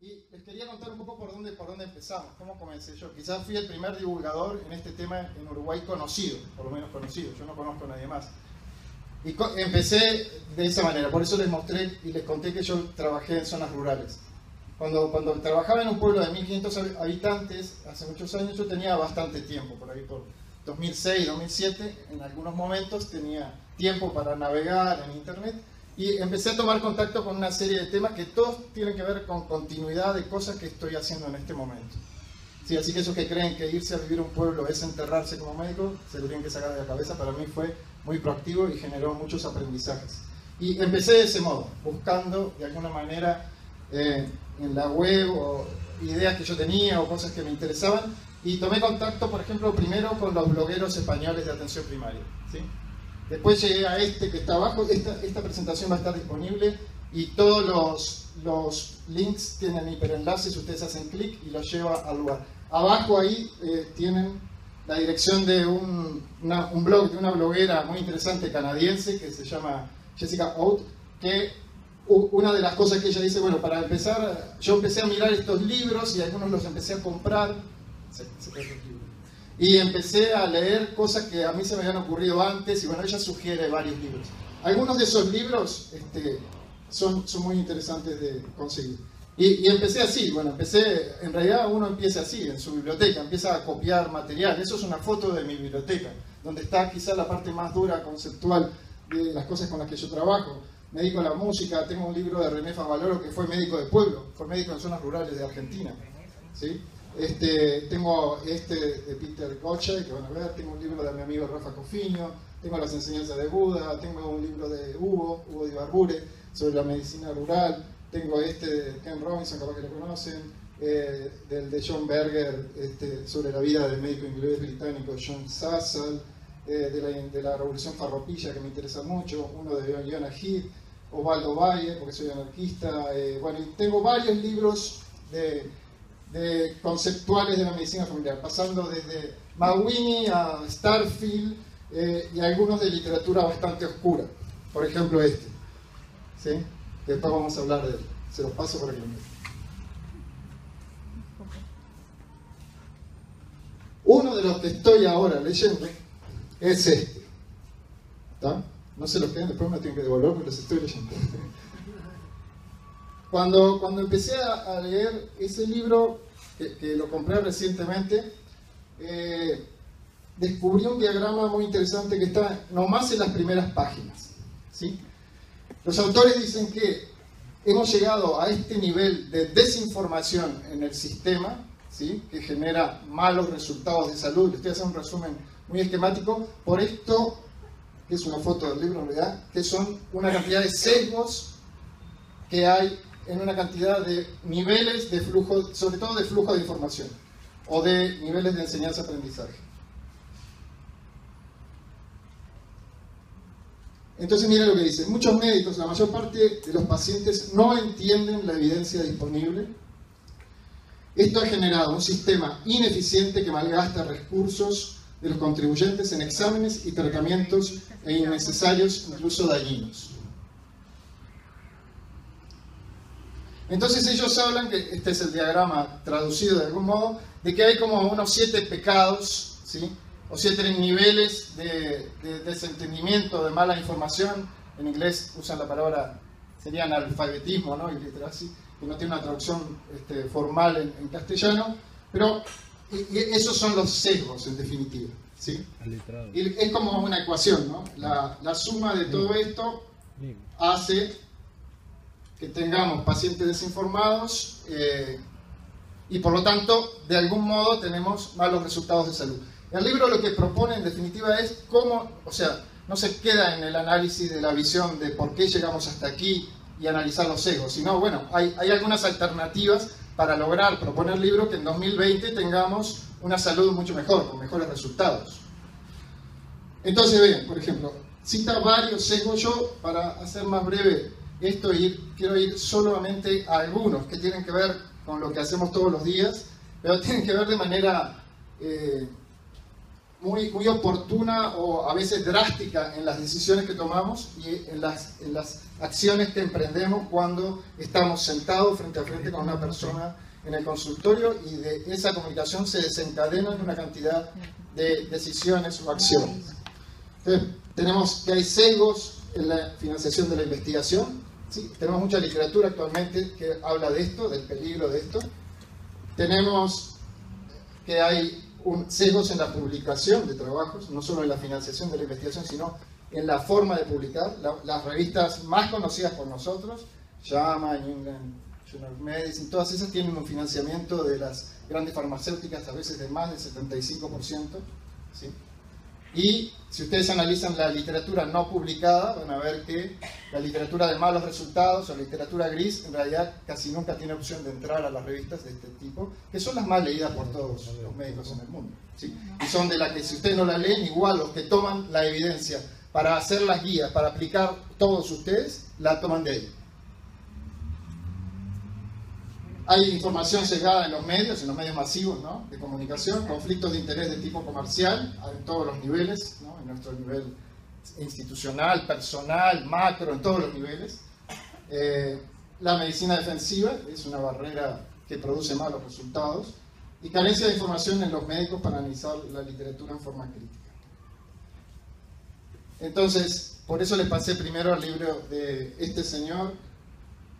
Y les quería contar un poco por dónde, por dónde empezamos, cómo comencé yo. Quizás fui el primer divulgador en este tema en Uruguay conocido, por lo menos conocido, yo no conozco a nadie más. Y empecé de esa manera, por eso les mostré y les conté que yo trabajé en zonas rurales. Cuando, cuando trabajaba en un pueblo de 1500 habitantes, hace muchos años, yo tenía bastante tiempo, por ahí por 2006, 2007, en algunos momentos tenía tiempo para navegar en internet y empecé a tomar contacto con una serie de temas que todos tienen que ver con continuidad de cosas que estoy haciendo en este momento. Sí, así que esos que creen que irse a vivir a un pueblo es enterrarse como médico, se lo tienen que sacar de la cabeza. Para mí fue muy proactivo y generó muchos aprendizajes. Y empecé de ese modo, buscando de alguna manera eh, en la web o ideas que yo tenía o cosas que me interesaban. Y tomé contacto, por ejemplo, primero con los blogueros españoles de atención primaria. ¿sí? Después llegué a este que está abajo, esta, esta presentación va a estar disponible y todos los, los links tienen hiperenlaces, ustedes hacen clic y los lleva al lugar. Abajo ahí eh, tienen la dirección de un, un, blog de una bloguera muy interesante canadiense que se llama Jessica Out, que una de las cosas que ella dice, bueno, para empezar, yo empecé a mirar estos libros y algunos los empecé a comprar. Y empecé a leer cosas que a mí se me habían ocurrido antes y bueno, ella sugiere varios libros. Algunos de esos libros este, son, son muy interesantes de conseguir. Y, empecé así, bueno, empecé, en realidad uno empieza así, en su biblioteca, empieza a copiar material. Eso es una foto de mi biblioteca, donde está quizá la parte más dura, conceptual, de las cosas con las que yo trabajo. Me dedico a la música, tengo un libro de René Favaloro que fue médico de pueblo, fue médico en zonas rurales de Argentina. ¿sí? Este, tengo este de Peter Goche, que van a ver, tengo un libro de mi amigo Rafa Cofiño, tengo las enseñanzas de Buda, tengo un libro de Hugo, Hugo de Ibarbure, sobre la medicina rural, tengo este de Ken Robinson, capaz que lo conocen, eh, del de John Berger, este, sobre la vida del médico inglés británico John Sassal, eh, de, la, de, la, Revolución Farropilla, que me interesa mucho, uno de Jonah Heath, Osvaldo Valle, porque soy anarquista, eh, bueno, y tengo varios libros de conceptuales de la medicina familiar, pasando desde Mawini a Starfield eh, y algunos de literatura bastante oscura. Por ejemplo, este. ¿sí? Después vamos a hablar de él. Se los paso para que lo Uno de los que estoy ahora leyendo es este. No se los queden, después me tienen que devolver porque los estoy leyendo. Cuando, cuando empecé a, leer ese libro, que, lo compré recientemente, eh, descubrí un diagrama muy interesante que está nomás en las primeras páginas. ¿sí? Los autores dicen que hemos llegado a este nivel de desinformación en el sistema, ¿sí? que genera malos resultados de salud. Les estoy haciendo un resumen muy esquemático. Por esto, que es una foto del libro en realidad, que son una cantidad de sesgos que hay en una cantidad de niveles de flujo, sobre todo de flujo de información o de niveles de enseñanza-aprendizaje. Entonces miren lo que dice, muchos médicos, la mayor parte de los pacientes no entienden la evidencia disponible. Esto ha generado un sistema ineficiente que malgasta recursos de los contribuyentes en exámenes y tratamientos e innecesarios, incluso dañinos. Entonces ellos hablan, que este es el diagrama traducido de algún modo, de que hay como unos siete pecados, ¿sí? o siete niveles de, desentendimiento, de mala información. En inglés usan la palabra, sería analfabetismo, ¿no? Y que no tiene una traducción este, formal en, castellano, pero esos son los sesgos en definitiva. ¿sí? Y es como una ecuación, ¿no? La, la suma de todo esto hace que tengamos pacientes desinformados eh, y por lo tanto, de algún modo, tenemos malos resultados de salud. El libro lo que propone en definitiva es cómo, o sea, no se queda en el análisis de la visión de por qué llegamos hasta aquí y analizar los egos, sino, bueno, hay, hay algunas alternativas para lograr proponer el libro que en 2020 tengamos una salud mucho mejor, con mejores resultados. Entonces, vean, por ejemplo, cita varios sesgos yo, para hacer más breve esto ir, quiero ir solamente a algunos que tienen que ver con lo que hacemos todos los días, pero tienen que ver de manera eh, muy, muy oportuna o a veces drástica en las decisiones que tomamos y en las, en las acciones que emprendemos cuando estamos sentados frente a frente con una persona en el consultorio y de esa comunicación se desencadenan una cantidad de decisiones o acciones. Entonces, tenemos que hay sesgos en la financiación de la investigación. ¿Sí? Tenemos mucha literatura actualmente que habla de esto, del peligro de esto. Tenemos que hay sesgos en la publicación de trabajos, no solo en la financiación de la investigación, sino en la forma de publicar. las revistas más conocidas por nosotros, JAMA, New England Journal Medicine, todas esas tienen un financiamiento de las grandes farmacéuticas, a veces de más del 75%. ¿sí? Y si ustedes analizan la literatura no publicada, van a ver que la literatura de malos resultados o literatura gris en realidad casi nunca tiene opción de entrar a las revistas de este tipo, que son las más leídas por todos los médicos en el mundo. Y son de las que si ustedes no la leen, igual los que toman la evidencia para hacer las guías, para aplicar todos ustedes, la toman de ahí. Hay información sesgada en los medios, en los medios masivos de comunicación, conflictos de interés de tipo comercial en todos los niveles, en nuestro nivel institucional, personal, macro, en todos los niveles. Eh, la medicina defensiva es una barrera que produce malos resultados y carencia de información en los médicos para analizar la literatura en forma crítica. Entonces, por eso le pasé primero al libro de este señor,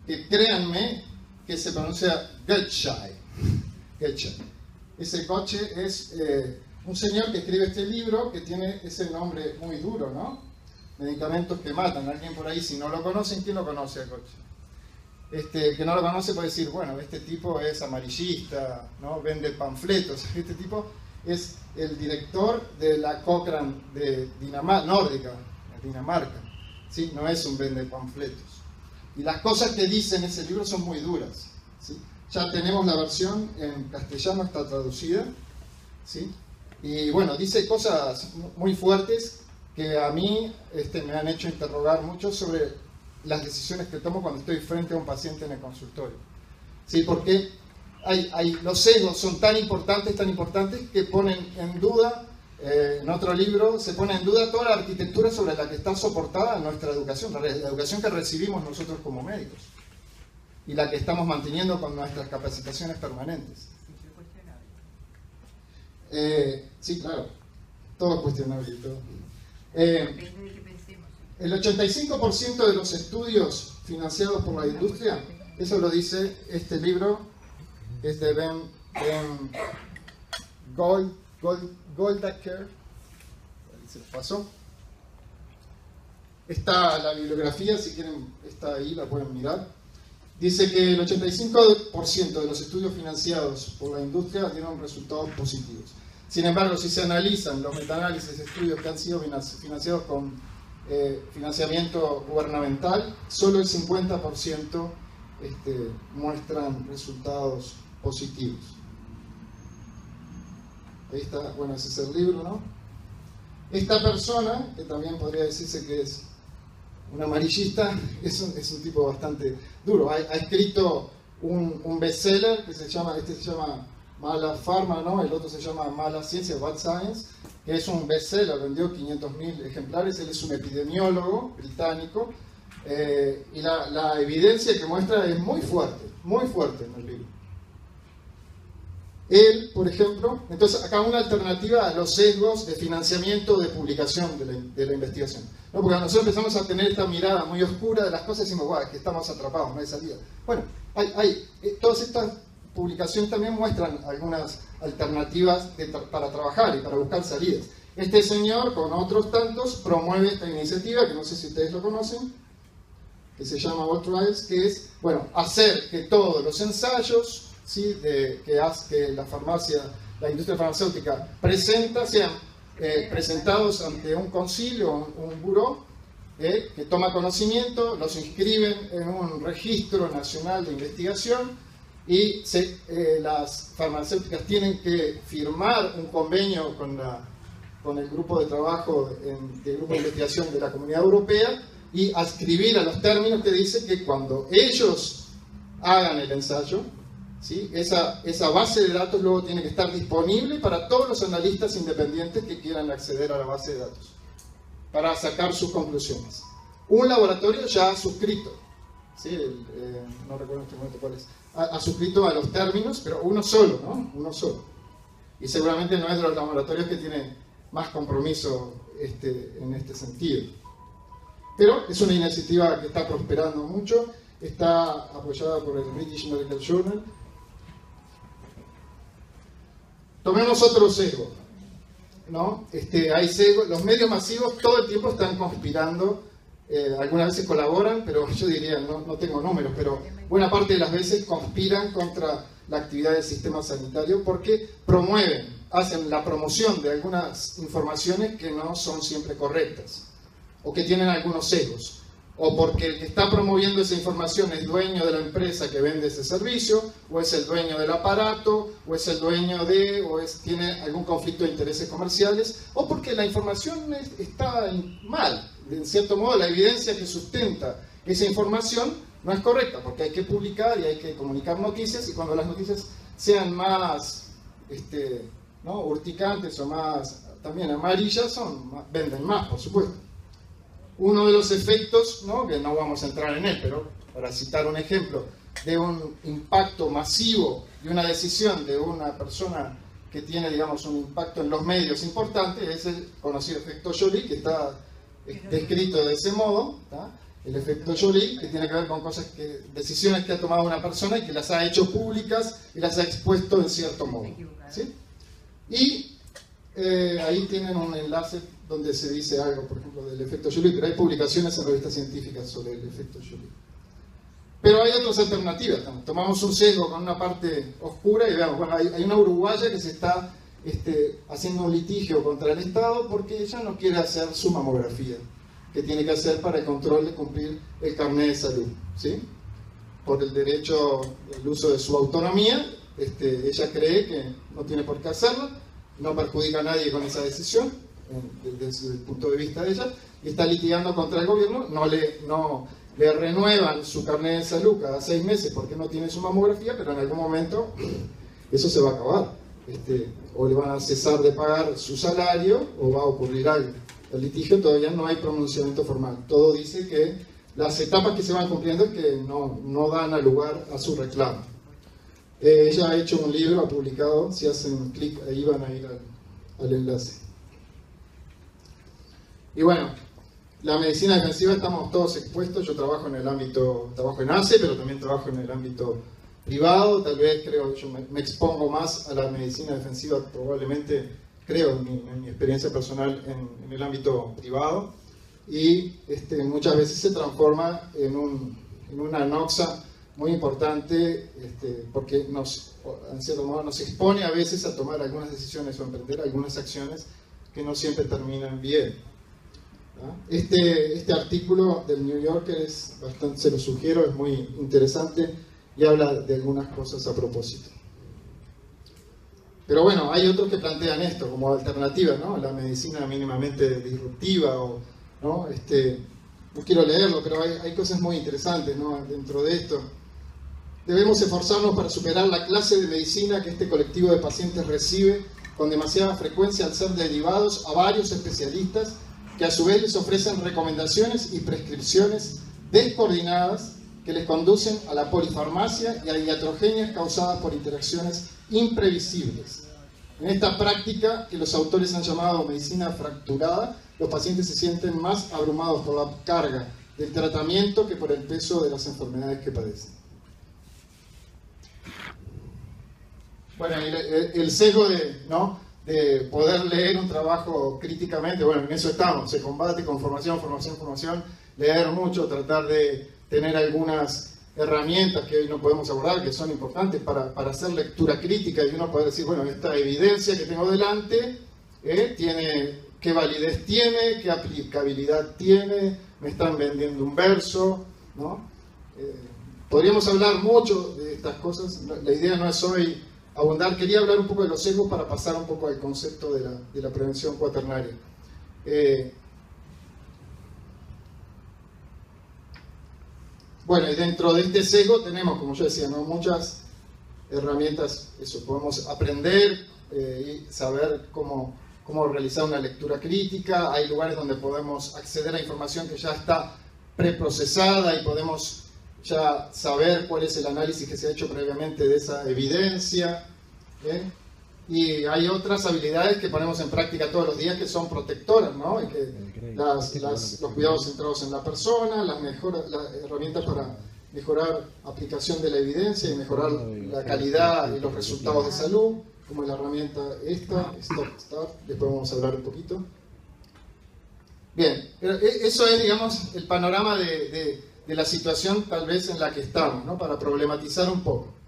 que créanme, que se pronuncia Getschai. Ese coche es eh, un señor que escribe este libro que tiene ese nombre muy duro, ¿no? Medicamentos que matan. Alguien por ahí, si no lo conocen, ¿quién lo conoce a coche? Este, que no lo conoce puede decir, bueno, este tipo es amarillista, ¿no? vende panfletos. Este tipo es el director de la Cochrane de Dinamarca, nórdica, Dinamarca. ¿sí? No es un vende panfletos. Y las cosas que dice en ese libro son muy duras. Ya tenemos la versión en castellano, está traducida. ¿sí? Y bueno, dice cosas muy fuertes que a mí este, me han hecho interrogar mucho sobre las decisiones que tomo cuando estoy frente a un paciente en el consultorio. ¿Sí? Porque hay, hay, los sesgos son tan importantes, tan importantes, que ponen en duda eh, en otro libro se pone en duda toda la arquitectura sobre la que está soportada nuestra educación, la, educación que recibimos nosotros como médicos y la que estamos manteniendo con nuestras capacitaciones permanentes. Eh, sí, claro, todo es cuestionable. Eh, el 85% de los estudios financiados por la industria, eso lo dice este libro, es de Ben, ben Gold, Gold Goldacker, se pasó. Está la bibliografía, si quieren, está ahí, la pueden mirar. Dice que el 85% de los estudios financiados por la industria dieron resultados positivos. Sin embargo, si se analizan los metaanálisis de estudios que han sido financiados con eh, financiamiento gubernamental, solo el 50% este, muestran resultados positivos. Está, bueno, ese es el libro, ¿no? Esta persona, que también podría decirse que es un amarillista, es un, es tipo bastante duro. Ha, escrito un, un, bestseller que se llama, este se llama Mala Pharma, ¿no? El otro se llama Mala Ciencia, Bad Science, que es un bestseller, vendió 500.000 ejemplares, él es un epidemiólogo británico, eh, y la, la evidencia que muestra es muy fuerte, muy fuerte en el libro. Él, por ejemplo, entonces acá una alternativa a los sesgos de financiamiento de publicación de la, investigación. ¿no? Porque nosotros empezamos a tener esta mirada muy oscura de las cosas y decimos, guau, que estamos atrapados, no hay salida. Bueno, hay, hay eh, todas estas publicaciones también muestran algunas alternativas para trabajar y para buscar salidas. Este señor, con otros tantos, promueve esta iniciativa, que no sé si ustedes lo conocen, que se llama Trials, que es, bueno, hacer que todos los ensayos de, que, hace, que la farmacia, la industria farmacéutica presenta, sean eh, presentados ante un concilio, un, un buró, eh, que toma conocimiento, los inscriben en un registro nacional de investigación y eh, las farmacéuticas tienen que firmar un convenio con, la, con el grupo de trabajo, en, del grupo de investigación de la Comunidad Europea y adscribir a los términos que dice que cuando ellos hagan el ensayo, ¿sí? esa, esa base de datos luego tiene que estar disponible para todos los analistas independientes que quieran acceder a la base de datos para sacar sus conclusiones. Un laboratorio ya ha suscrito, ¿sí? Eh, no recuerdo en este momento cuál es, ha, suscrito a los términos, pero uno solo, ¿no? Uno solo. Y seguramente no es de los laboratorios que tienen más compromiso este, en este sentido. Pero es una iniciativa que está prosperando mucho, está apoyada por el British Medical Journal. Tomemos otro sesgo. ¿no? Este, hay sesgo, los medios masivos todo el tiempo están conspirando, eh, algunas veces colaboran, pero yo diría, no, no tengo números, pero buena parte de las veces conspiran contra la actividad del sistema sanitario porque promueven, hacen la promoción de algunas informaciones que no son siempre correctas o que tienen algunos sesgos o porque el que está promoviendo esa información es dueño de la empresa que vende ese servicio, o es el dueño del aparato, o es el dueño de, o es, tiene algún conflicto de intereses comerciales, o porque la información está mal. En cierto modo, la evidencia que sustenta esa información no es correcta, porque hay que publicar y hay que comunicar noticias, y cuando las noticias sean más este, urticantes o más también amarillas, son, venden más, por supuesto. Uno de los efectos, ¿no? que no vamos a entrar en él, pero para citar un ejemplo, de un impacto masivo y una decisión de una persona que tiene, digamos, un impacto en los medios importante, es el conocido efecto Jolie, que está descrito de ese modo, el efecto Jolie, que tiene que ver con cosas que, decisiones que ha tomado una persona y que las ha hecho públicas y las ha expuesto en cierto modo. ¿sí? Y eh, ahí tienen un enlace donde se dice algo, por ejemplo, del efecto Jolie, pero hay publicaciones en revistas científicas sobre el efecto Jolie. Pero hay otras alternativas. Tomamos un sesgo con una parte oscura y veamos, bueno, hay, una uruguaya que se está este, haciendo un litigio contra el Estado porque ella no quiere hacer su mamografía, que tiene que hacer para el control de cumplir el carnet de salud, ¿sí? Por el derecho, el uso de su autonomía, este, ella cree que no tiene por qué hacerlo, no perjudica a nadie con esa decisión, desde el punto de vista de ella, y está litigando contra el gobierno, no le, no, le renuevan su carnet de salud cada seis meses porque no tiene su mamografía, pero en algún momento eso se va a acabar. Este, o le van a cesar de pagar su salario o va a ocurrir algo. El litigio todavía no hay pronunciamiento formal. Todo dice que las etapas que se van cumpliendo es que no, no dan lugar a su reclamo. Eh, ella ha hecho un libro, ha publicado, si hacen clic ahí van a ir al enlace. Y bueno, la medicina defensiva estamos todos expuestos. Yo trabajo en el ámbito, trabajo en ACE, pero también trabajo en el ámbito privado. Tal vez creo yo me, expongo más a la medicina defensiva, probablemente creo en mi, experiencia personal en, el ámbito privado. Y este, muchas veces se transforma en, en una noxa muy importante este, porque nos, en cierto modo, nos expone a veces a tomar algunas decisiones o emprender algunas acciones que no siempre terminan bien. Este, este artículo del New Yorker es bastante, se lo sugiero, es muy interesante y habla de algunas cosas a propósito. Pero bueno, hay otros que plantean esto como alternativa, ¿no? La medicina mínimamente disruptiva o, ¿no? Este, no quiero leerlo, pero hay, hay cosas muy interesantes, ¿no? Dentro de esto. Debemos esforzarnos para superar la clase de medicina que este colectivo de pacientes recibe con demasiada frecuencia al ser derivados a varios especialistas que a su vez les ofrecen recomendaciones y prescripciones descoordinadas que les conducen a la polifarmacia y a iatrogenias causadas por interacciones imprevisibles. En esta práctica, que los autores han llamado medicina fracturada, los pacientes se sienten más abrumados por la carga del tratamiento que por el peso de las enfermedades que padecen. Bueno, el, sesgo de, ¿no? De poder leer un trabajo críticamente, bueno, en eso estamos, se combate con formación, formación, formación, leer mucho, tratar de tener algunas herramientas que hoy no podemos abordar, que son importantes para, para hacer lectura crítica y uno poder decir, bueno, esta evidencia que tengo delante, eh, tiene, ¿qué validez tiene? ¿Qué aplicabilidad tiene? ¿Me están vendiendo un verso? ¿no? Eh, podríamos hablar mucho de estas cosas, la idea no es hoy abundar. Quería hablar un poco de los sesgos para pasar un poco al concepto de la, de la prevención cuaternaria. Eh, bueno, y dentro de este sesgo tenemos, como yo decía, muchas herramientas, eso, podemos aprender eh, y saber cómo, cómo realizar una lectura crítica, hay lugares donde podemos acceder a información que ya está preprocesada y podemos ya saber cuál es el análisis que se ha hecho previamente de esa evidencia. Y hay otras habilidades que ponemos en práctica todos los días que son protectoras, ¿no? Y que las, los cuidados centrados en la persona, las, mejoras, las herramientas para mejorar aplicación de la evidencia y mejorar la calidad y los resultados de salud, como la herramienta esta, Stop Start, después vamos a hablar un poquito. Bien, pero e, eso es, digamos, el panorama de, de, la situación tal vez en la que estamos, ¿no? para problematizar un poco.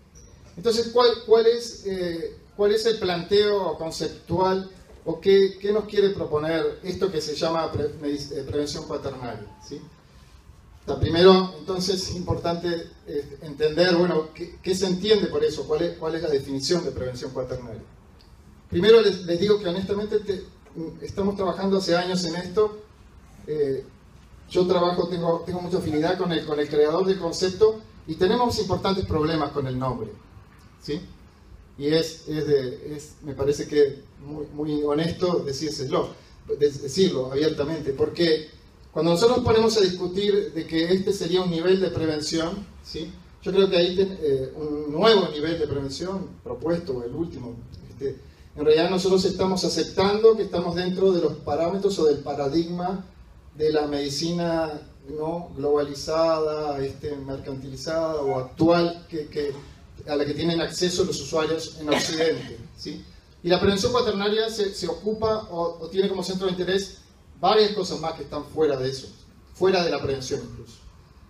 Entonces, ¿cuál, cuál, es, eh, ¿cuál es el planteo conceptual o qué, qué, nos quiere proponer esto que se llama eh, prevención cuaternaria? ¿sí? primero, entonces, es importante eh, entender, bueno, ¿qué, se entiende por eso? ¿Cuál es, ¿Cuál es la definición de prevención cuaternaria? Primero les, digo que honestamente estamos trabajando hace años en esto. Eh, yo trabajo, tengo, tengo mucha afinidad con el, con el creador del concepto y tenemos importantes problemas con el nombre. ¿Sí? Y es, es, de, es me parece que muy, muy honesto decírselo, decirlo abiertamente, porque cuando nosotros ponemos a discutir de que este sería un nivel de prevención, ¿sí? yo creo que ahí eh, un nuevo nivel de prevención propuesto, el último, este, en realidad nosotros estamos aceptando que estamos dentro de los parámetros o del paradigma de la medicina no globalizada, este, mercantilizada o actual que, a la que tienen acceso los usuarios en Occidente. ¿sí? Y la prevención cuaternaria se, ocupa o, tiene como centro de interés varias cosas más que están fuera de eso, fuera de la prevención incluso.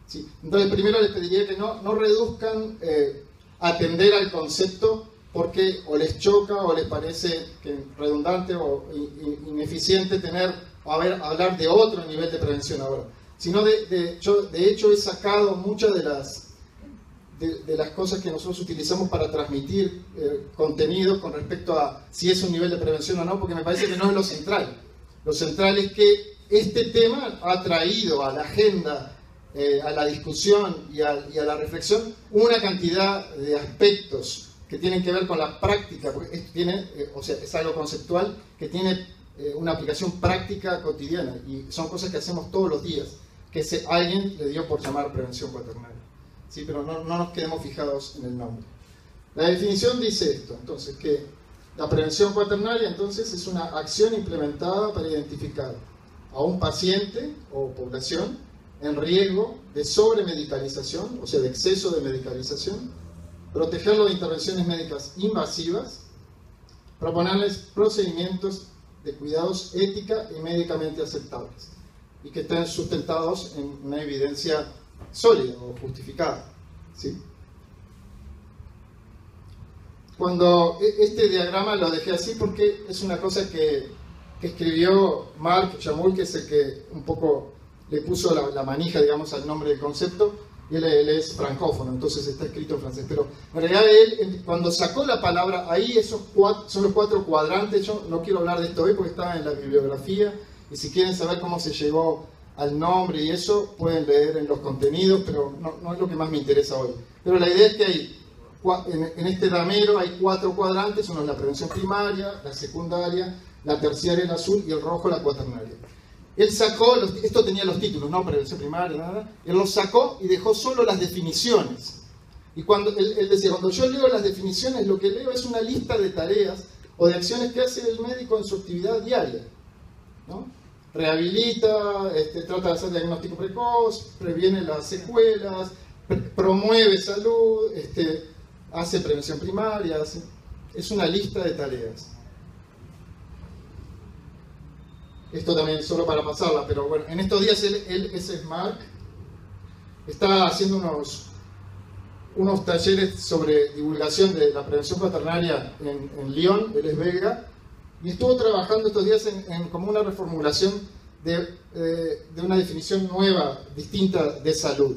¿sí? Entonces, primero les pediría que no, no reduzcan eh, atender al concepto porque o les choca o les parece que redundante o ineficiente tener o hablar de otro nivel de prevención ahora. Sino de, de, de hecho he sacado muchas de las, de, las cosas que nosotros utilizamos para transmitir eh, contenido con respecto a si es un nivel de prevención o no, porque me parece que no es lo central. Lo central es que este tema ha traído a la agenda, eh, a la discusión y a, la reflexión una cantidad de aspectos que tienen que ver con la práctica, porque esto tiene, eh, o sea, es algo conceptual que tiene una aplicación práctica cotidiana y son cosas que hacemos todos los días, que se, alguien le dio por llamar prevención cuaternaria. ¿Sí? Pero no, no nos quedemos fijados en el nombre. La definición dice esto, entonces, que la prevención cuaternaria entonces es una acción implementada para identificar a un paciente o población en riesgo de sobremedicalización, o sea, de exceso de medicalización, protegerlo de intervenciones médicas invasivas, proponerles procedimientos de cuidados ética y médicamente aceptables y que estén sustentados en una evidencia sólida o justificada. ¿sí? Cuando e, este diagrama lo dejé así porque es una cosa que, escribió Mark Chamul, que es el que un poco le puso la, manija, digamos, al nombre del concepto, y él, es francófono, entonces está escrito en francés. Pero en realidad él, cuando sacó la palabra, ahí esos son los cuatro cuadrantes, yo no quiero hablar de esto hoy porque está en la bibliografía, y si quieren saber cómo se llegó al nombre y eso, pueden leer en los contenidos, pero no, no es lo que más me interesa hoy. Pero la idea es que hay en, este damero hay cuatro cuadrantes, uno es la prevención primaria, la secundaria, la terciaria, el azul y el rojo, la cuaternaria. Él sacó, esto tenía los títulos, no prevención primaria, nada, él los sacó y dejó solo las definiciones. Y cuando él, decía, cuando yo leo las definiciones, lo que leo es una lista de tareas o de acciones que hace el médico en su actividad diaria. Rehabilita, este, trata de hacer diagnóstico precoz, previene las secuelas, promueve salud, este, hace prevención primaria, es una lista de tareas. Esto también solo para pasarla, pero bueno, en estos días él, es Smart, está haciendo unos, unos talleres sobre divulgación de la prevención paternaria en, en Lyon, él es belga, y estuvo trabajando estos días en, como una reformulación de, eh, de, una definición nueva, distinta de salud.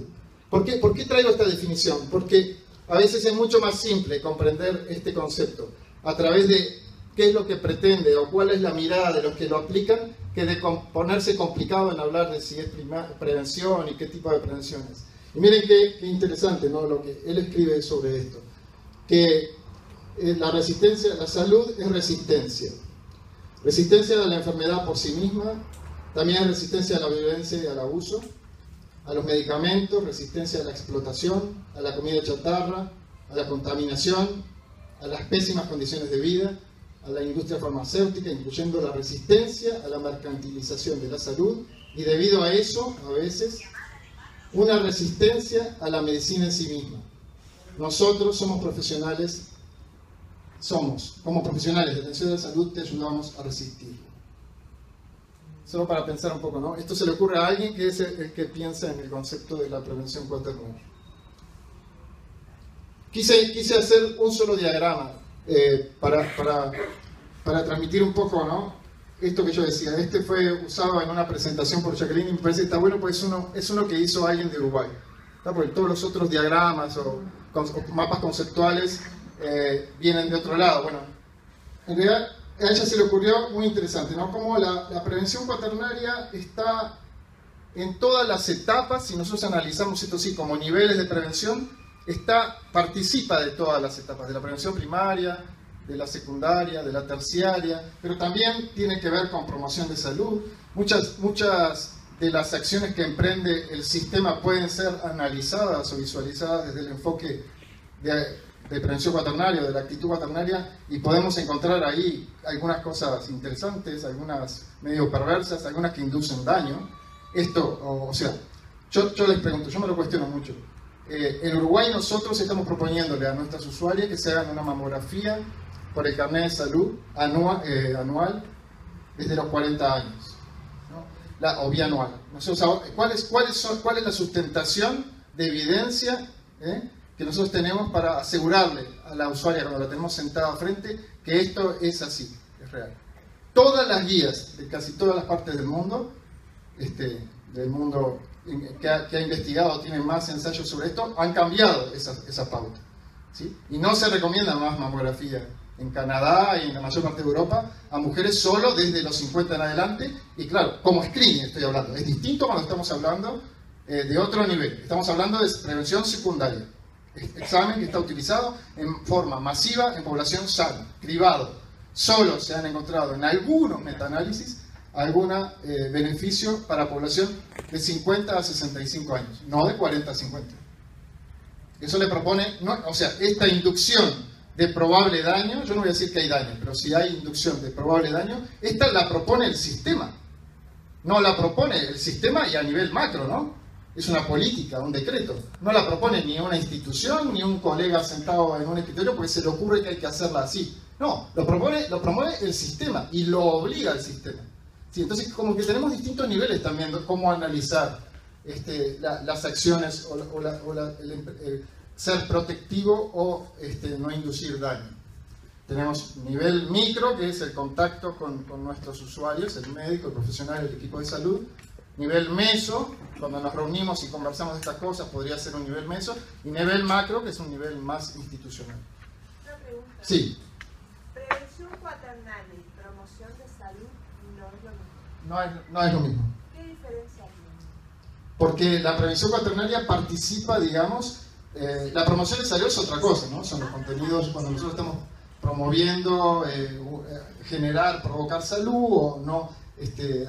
¿Por qué, ¿Por qué traigo esta definición? Porque a veces es mucho más simple comprender este concepto a través de qué es lo que pretende o cuál es la mirada de los que lo aplican que de ponerse complicado en hablar de si es prevención y qué tipo de prevención es. Y miren qué, interesante lo que él escribe sobre esto. que eh, la resistencia, la salud es resistencia. Resistencia a la enfermedad por sí misma, también resistencia a la violencia y al abuso, a los medicamentos, resistencia a la explotación, a la comida chatarra, a la contaminación, a las pésimas condiciones de vida, a la industria farmacéutica, incluyendo la resistencia a la mercantilización de la salud y debido a eso, a veces, una resistencia a la medicina en sí misma. Nosotros somos profesionales, somos, como profesionales de atención de la salud, te ayudamos a resistir. Solo para pensar un poco, ¿no? Esto se le ocurre a alguien que es el, que piensa en el concepto de la prevención cuaternaria. Quise, quise hacer un solo diagrama eh, para, para, para transmitir un poco, ¿no? esto que yo decía, este fue usado en una presentación por Jacqueline y me parece que está bueno porque es uno, es uno que hizo alguien de Uruguay. Porque todos los otros diagramas o, mapas conceptuales eh, vienen de otro lado. Bueno, en realidad a ella se le ocurrió muy interesante, ¿no? Como la, la prevención cuaternaria está en todas las etapas, si nosotros analizamos esto sí como niveles de prevención, está, participa de todas las etapas, de la prevención primaria, de la secundaria, de la terciaria, pero también tiene que ver con promoción de salud. Muchas, muchas de las acciones que emprende el sistema pueden ser analizadas o visualizadas desde el enfoque de, prevención cuaternaria, de la actitud cuaternaria, y podemos encontrar ahí algunas cosas interesantes, algunas medio perversas, algunas que inducen daño. Esto, o, sea, yo, yo, les pregunto, yo me lo cuestiono mucho. Eh, en Uruguay nosotros estamos proponiéndole a nuestras usuarias que se hagan una mamografía por el carnet de salud anual, eh, anual desde los 40 años, la, o bianual. ¿cuál, es, cuál, es, ¿Cuál es la sustentación de evidencia eh, que nosotros tenemos para asegurarle a la usuaria cuando la tenemos sentada frente que esto es así, es real? Todas las guías de casi todas las partes del mundo, este, del mundo que ha, que ha, investigado, tienen más ensayos sobre esto, han cambiado esa, esa pauta. ¿sí? Y no se recomienda más mamografía en Canadá y en la mayor parte de Europa, a mujeres solo desde los 50 en adelante. Y claro, como screening estoy hablando. Es distinto cuando estamos hablando eh, de otro nivel. Estamos hablando de prevención secundaria. Examen que está utilizado en forma masiva en población sana, cribado. Solo se han encontrado en algunos metaanálisis algún eh, beneficio para población de 50 a 65 años, no de 40 a 50. Eso le propone, no, o sea, esta inducción de probable daño, yo no voy a decir que hay daño, pero si hay inducción de probable daño, esta la propone el sistema. No la propone el sistema y a nivel macro, ¿no? Es una política, un decreto. No la propone ni una institución, ni un colega sentado en un escritorio porque se le ocurre que hay que hacerla así. No, lo, propone, lo promueve el sistema y lo obliga el sistema. Sí, entonces, como que tenemos distintos niveles también de cómo analizar este, las acciones ser protectivo o este, no inducir daño. Tenemos nivel micro, que es el contacto con, nuestros usuarios, el médico, el profesional, el equipo de salud. Nivel meso, cuando nos reunimos y conversamos de estas cosas, podría ser un nivel meso. Y nivel macro, que es un nivel más institucional. Una pregunta. Sí. Prevención cuaternal y promoción de salud no es lo mismo. No es, no es lo mismo. ¿Qué diferencia tiene? Porque la prevención cuaternaria participa, digamos, eh, la promoción de salud es otra cosa, ¿no? Son los contenidos cuando nosotros estamos promoviendo, eh, eh, generar, provocar salud o no este,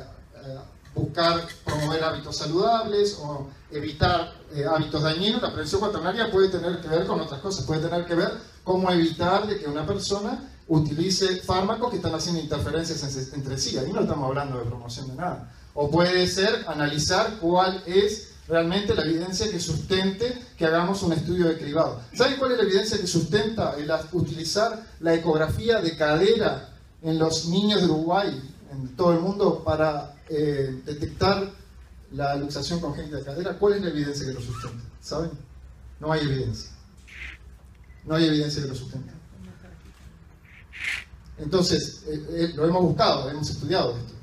buscar promover hábitos saludables o evitar hábitos dañinos. La prevención cuaternaria puede tener que ver con otras cosas, puede tener que ver cómo evitar de que una persona utilice fármacos que están haciendo interferencias entre sí. Ahí no estamos hablando de promoción de nada. O puede ser analizar cuál es realmente la evidencia que sustente que hagamos un estudio de cribado. ¿Saben cuál es la evidencia que sustenta el utilizar la ecografía de cadera en los niños de Uruguay, en todo el mundo, para eh, detectar la luxación congénita de cadera? ¿Cuál es la evidencia que lo sustenta? ¿Saben? No hay evidencia. No hay evidencia que lo sustente. Entonces, eh, eh, lo hemos buscado, hemos estudiado esto.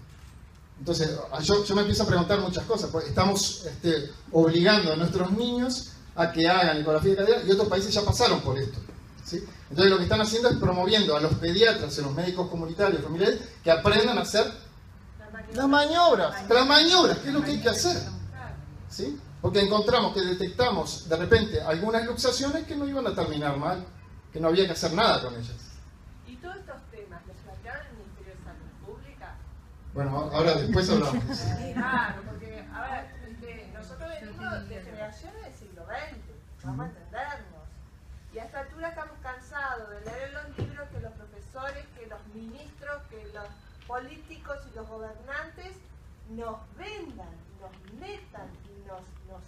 Entonces, yo, me empiezo a preguntar muchas cosas. Pues estamos este, obligando a nuestros niños a que hagan ecografía de cadera y otros países ya pasaron por esto. ¿Sí? Entonces, lo que están haciendo es promoviendo a los pediatras y los médicos comunitarios familiares que aprendan a hacer las maniobras. Las maniobras, ¿qué es lo que hay que hacer? Porque encontramos que detectamos de repente algunas luxaciones que no iban a terminar mal. que no había que hacer nada con ellas. ¿Y todos estos temas los plantearon el Ministerio de Salud Pública? Bueno, ahora después hablamos. Claro, porque, a ver, este, nosotros venimos de generaciones del siglo XX, vamos a entendernos. Y a esta altura estamos cansados de leer en los libros que los profesores, que los ministros, que los políticos y los gobernantes nos vendan, nos metan y nos, nos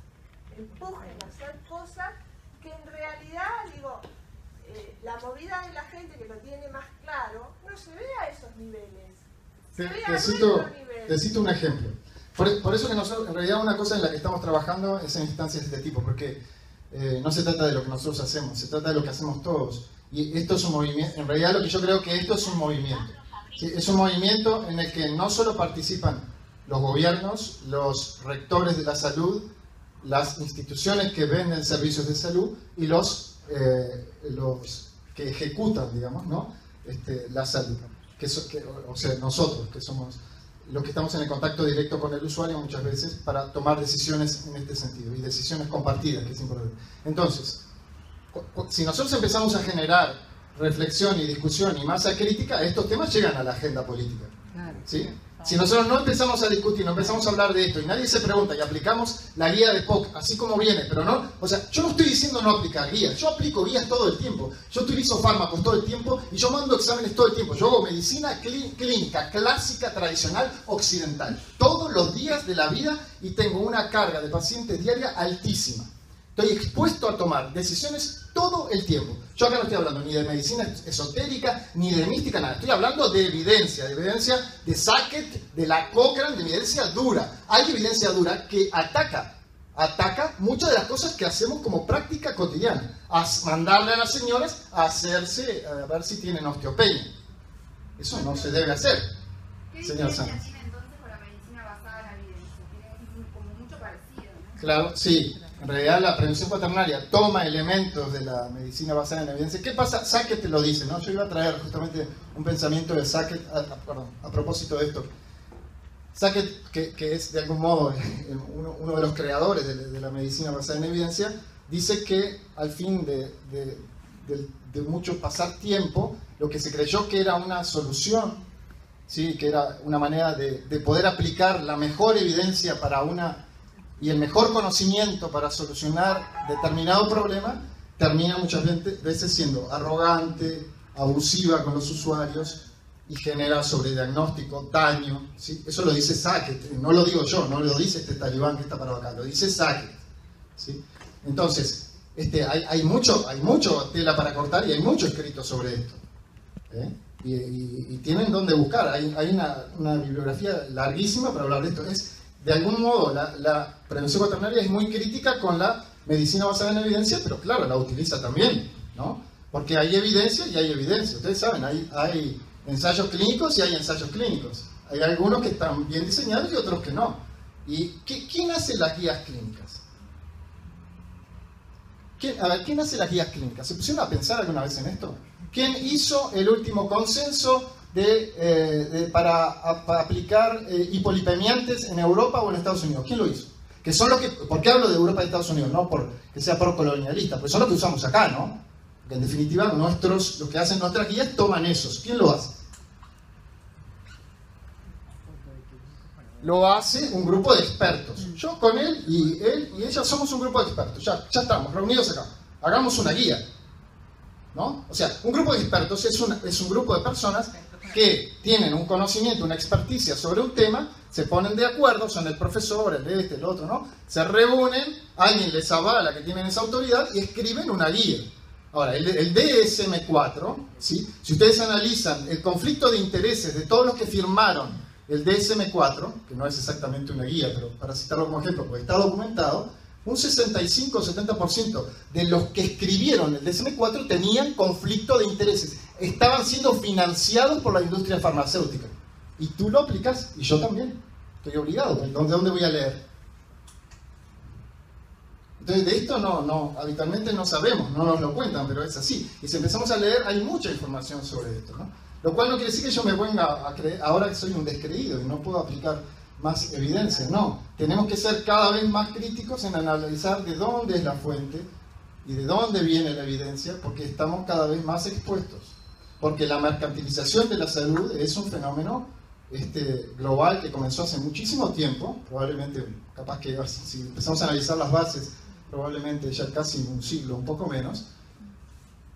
empujen a hacer cosas que en realidad, digo, eh, la movida de la gente que lo tiene más claro no se ve a esos niveles. Te, Se ve te a cito, nuestro nivel. te cito un ejemplo. Por, por eso que nosotros, en realidad una cosa en la que estamos trabajando es en instancias de este tipo, porque eh, no se trata de lo que nosotros hacemos, se trata de lo que hacemos todos. Y esto es un movimiento, en realidad lo que yo creo que esto es un movimiento. ¿sí? Es un movimiento en el que no solo participan los gobiernos, los rectores de la salud, las instituciones que venden servicios de salud y los, eh, los que ejecutan, digamos, ¿no? Este, la salud. Que so- que- o sea, nosotros, que somos los que estamos en el contacto directo con el usuario muchas veces para tomar decisiones en este sentido y decisiones compartidas, que es importante. Entonces, si nosotros empezamos a generar reflexión y discusión y masa crítica, estos temas llegan a la agenda política. ¿sí? Si nosotros no empezamos a discutir, no empezamos a hablar de esto y nadie se pregunta y aplicamos la guía de POC así como viene, pero no, o sea, yo no estoy diciendo no aplicar guías, yo aplico guías todo el tiempo, yo utilizo fármacos todo el tiempo y yo mando exámenes todo el tiempo, yo hago medicina clí- clínica, clásica, tradicional, occidental, todos los días de la vida y tengo una carga de pacientes diaria altísima. Estoy expuesto a tomar decisiones todo el tiempo. Yo acá no estoy hablando ni de medicina esotérica, ni de mística, nada. Estoy hablando de evidencia, de evidencia de Sackett, de la Cochrane, de evidencia dura. Hay evidencia dura que ataca, ataca muchas de las cosas que hacemos como práctica cotidiana. A mandarle a las señoras a hacerse, a ver si tienen osteopenia. Eso no se debe hacer. ¿Qué Señor diferencia Sanz. tiene entonces con la medicina basada en la evidencia? Tiene como mucho parecido, ¿no? Claro, sí. En realidad la prevención cuaternaria toma elementos de la medicina basada en evidencia. ¿Qué pasa? Sackett te lo dice, ¿no? Yo iba a traer justamente un pensamiento de Sackett a, a- perdón, a propósito de esto. Sackett, que, que es de algún modo uno, uno de los creadores de, de la medicina basada en evidencia, dice que al fin de, de- de- mucho pasar tiempo, lo que se creyó que era una solución, ¿sí? que era una manera de poder aplicar la mejor evidencia para una y el mejor conocimiento para solucionar determinado problema termina muchas veces siendo arrogante, abusiva con los usuarios y genera sobrediagnóstico, daño. ¿sí? Eso lo dice Sackett, no lo digo yo, no lo dice este talibán que está parado acá, lo dice Sackett. ¿sí? Entonces, este, hay, hay, mucho, hay mucho tela para cortar y hay mucho escrito sobre esto. ¿eh? Y, y- y tienen dónde buscar. Hay, hay una, una bibliografía larguísima para hablar de esto. Es, de algún modo, la, la prevención cuaternaria es muy crítica con la medicina basada en evidencia, pero claro, la utiliza también, ¿no? Porque hay evidencia y hay evidencia. Ustedes saben, hay, ensayos clínicos y hay ensayos clínicos. Hay algunos que están bien diseñados y otros que no. ¿Y qué- quién hace las guías clínicas? ¿Quién- a ver, ¿quién hace las guías clínicas? ¿Se pusieron a pensar alguna vez en esto? ¿Quién hizo el último consenso de, eh, de- para, a- para aplicar eh, hipolipemiantes en Europa o en Estados Unidos? ¿Quién lo hizo? Que son los que, ¿Por qué hablo de Europa y Estados Unidos? No por que sea por colonialista, porque son los que usamos acá, ¿no? Que en definitiva nuestros, los que hacen nuestras guías toman esos. ¿Quién lo hace? Lo hace un grupo de expertos. Yo con él y él y ella somos un grupo de expertos. Ya, ya estamos reunidos acá. Hagamos una guía. ¿No? O sea, un grupo de expertos es, una- es un grupo de personas que tienen un conocimiento, una experticia sobre un tema, se ponen de acuerdo, son el profesor, el de este, el otro, ¿no? Se reúnen, alguien les avala que tienen esa autoridad y escriben una guía. Ahora, el, el DSM4, ¿sí? si ustedes analizan el conflicto de intereses de todos los que firmaron el DSM4, que no es exactamente una guía, pero para citarlo como ejemplo, porque está documentado, un 65 o 70% de los que escribieron el DSM4 tenían conflicto de intereses, estaban siendo financiados por la industria farmacéutica. Y tú lo aplicas, y yo también, estoy obligado, ¿de dónde dónde voy a leer? Entonces, de esto no, no, habitualmente no sabemos, no nos lo cuentan, pero es así. Y si empezamos a leer, hay mucha información sobre esto, ¿no? Lo cual no quiere decir que yo me venga a creer, ahora que soy un descreído y no puedo aplicar más evidencia, no. Tenemos que ser cada vez más críticos en analizar de dónde es la fuente ¿Y de dónde viene la evidencia? Porque estamos cada vez más expuestos. Porque la mercantilización de la salud es un fenómeno este, global que comenzó hace muchísimo tiempo, probablemente, capaz que si empezamos a analizar las bases, probablemente ya casi un siglo, un poco menos.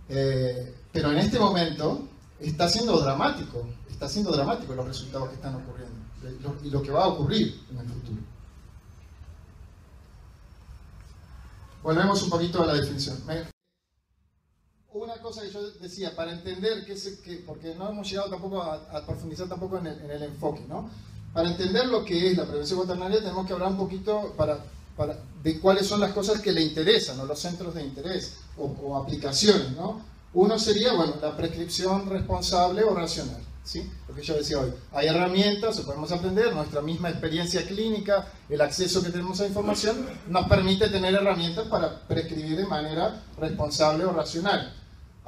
Eh, pero en este momento está siendo dramático, está siendo dramático los resultados que están ocurriendo y lo que va a ocurrir en el futuro. Volvemos un poquito a la definición. Una cosa que yo decía, para entender qué es, que, porque no hemos llegado tampoco a, profundizar tampoco en el, enfoque, ¿no? Para entender lo que es la prevención cuaternaria tenemos que hablar un poquito para, para, de cuáles son las cosas que le interesan, o los centros de interés, o, o aplicaciones, ¿no? Uno sería, bueno, la prescripción responsable o racional. ¿sí? Lo que yo decía hoy. Hay herramientas, o podemos aprender, nuestra misma experiencia clínica, el acceso que tenemos a información, nos permite tener herramientas para prescribir de manera responsable o racional.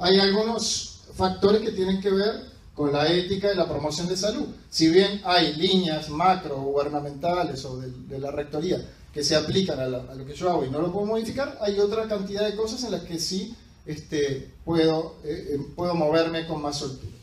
Hay algunos factores que tienen que ver con la ética y la promoción de salud. Si bien hay líneas macro gubernamentales o de, la rectoría que se aplican a, lo que yo hago y no lo puedo modificar, hay otra cantidad de cosas en las que sí este, puedo, eh, eh, puedo moverme con más soltura.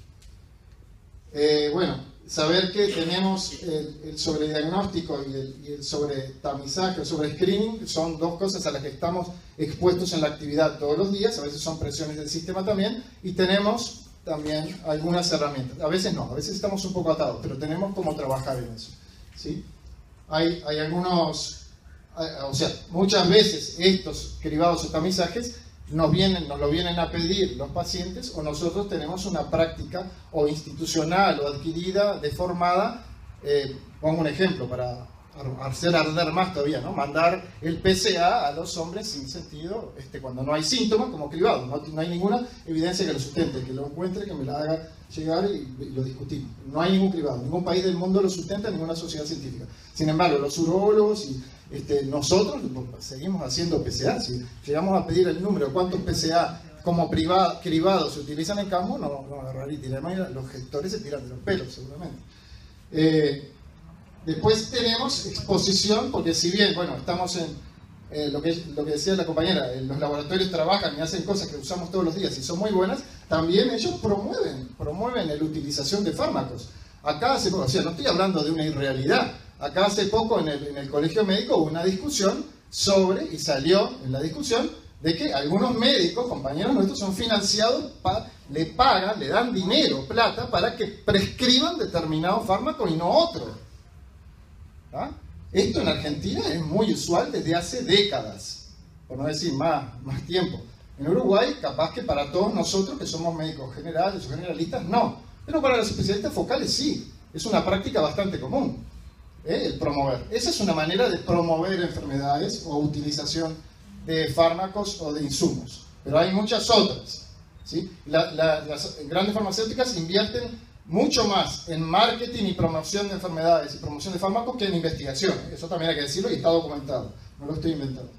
Eh, bueno, saber que tenemos el, sobrediagnóstico y el, y el sobretamizaje o sobre screening son dos cosas a las que estamos expuestos en la actividad todos los días, a veces son presiones del sistema también, y tenemos también algunas herramientas. A veces no, a veces estamos un poco atados, pero tenemos cómo trabajar en eso. ¿sí? Hay, hay algunos, o sea, muchas veces estos cribados o tamizajes nos, vienen, nos lo vienen a pedir los pacientes o nosotros tenemos una práctica o institucional o adquirida, deformada. Eh, pongo un ejemplo para hacer arder más todavía, ¿no? Mandar el PCA a los hombres sin sentido, este, cuando no hay síntomas, como cribado, no, no, hay ninguna evidencia que lo sustente, que lo encuentre, que me la haga llegar y, lo discutimos. No hay ningún cribado, ningún país del mundo lo sustenta, ninguna sociedad científica. Sin embargo, los urólogos y este, nosotros seguimos haciendo PCA. Si llegamos a pedir el número, cuántos PCA como privados se utilizan en campo, no, no agarrar y tirar los gestores se tiran de los pelos, seguramente. Eh, después tenemos exposición, porque si bien, bueno, estamos en eh, lo, que, lo que decía la compañera, los laboratorios trabajan y hacen cosas que usamos todos los días y son muy buenas, también ellos promueven, promueven la utilización de fármacos. Acá, o sea, no estoy hablando de una irrealidad, Acá hace poco en el, colegio médico hubo una discusión sobre, y salió en la discusión, de que algunos médicos, compañeros nuestros, son financiados, le pagan, le dan dinero, plata, para que prescriban determinado fármaco y no otro. ¿Ah? Esto en Argentina es muy usual desde hace décadas, por no decir más, más tiempo. En Uruguay, capaz que para todos nosotros que somos médicos generales o generalistas, no. Pero para los especialistas focales sí. Es una práctica bastante común. ¿Eh? el promover. Esa es una manera de promover enfermedades o utilización de fármacos o de insumos. Pero hay muchas otras. ¿sí? las grandes farmacéuticas invierten mucho más en marketing y promoción de enfermedades y promoción de fármacos que en investigación. Eso también hay que decirlo y está documentado. No lo estoy inventando.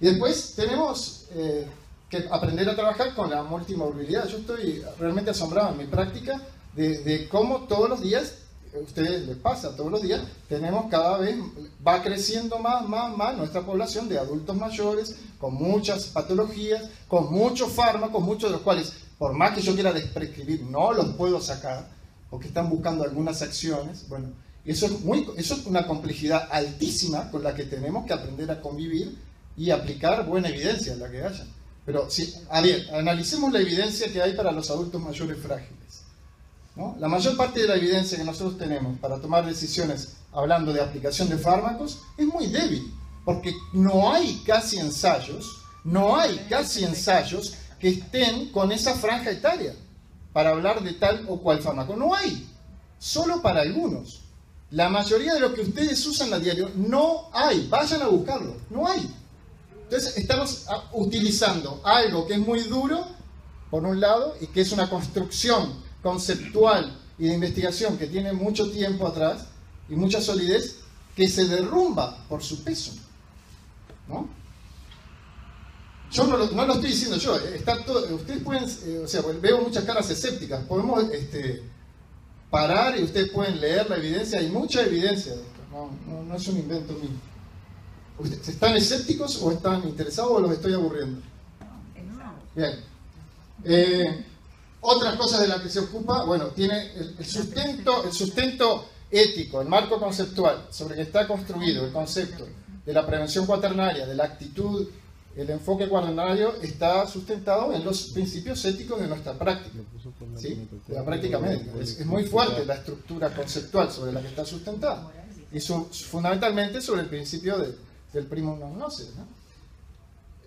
Y después tenemos eh, que aprender a trabajar con la multimorbilidad. Yo estoy realmente asombrado en mi práctica de, de cómo todos los días a ustedes les pasa todos los días, tenemos cada vez, va creciendo más, más, más nuestra población de adultos mayores, con muchas patologías, con muchos fármacos, muchos de los cuales, por más que yo quiera desprescribir, no los puedo sacar, porque están buscando algunas acciones. Bueno, eso es, muy, eso es una complejidad altísima con la que tenemos que aprender a convivir y aplicar buena evidencia, la que haya. Pero, a ver, analicemos la evidencia que hay para los adultos mayores frágiles. La mayor parte de la evidencia que nosotros tenemos para tomar decisiones hablando de aplicación de fármacos es muy débil, porque no hay casi ensayos, no hay casi ensayos que estén con esa franja etaria para hablar de tal o cual fármaco. No hay, solo para algunos. La mayoría de lo que ustedes usan a diario no hay, vayan a buscarlo, no hay. Entonces estamos ah, utilizando algo que es muy duro, por un lado, y que es una construcción conceptual y de investigación que tiene mucho tiempo atrás y mucha solidez, que se derrumba por su peso. ¿no? Yo no lo, estoy diciendo yo, está todo, ustedes pueden, eh, o sea, veo muchas caras escépticas, podemos este, parar y ustedes pueden leer la evidencia, hay mucha evidencia de esto, no, no es un invento mío. ¿Están escépticos o están interesados o los estoy aburriendo? Bien. Eh, otras cosas de las que se ocupa, bueno, tiene el, el, sustento, el sustento ético, el marco conceptual sobre que está construido el concepto de la prevención cuaternaria, de la actitud, el enfoque cuaternario está sustentado en los principios éticos de nuestra práctica, ¿sí? de la práctica médica. Es, es, muy fuerte la estructura conceptual sobre la que está sustentada y su, fundamentalmente sobre el principio de, del primum non nocere. ¿no?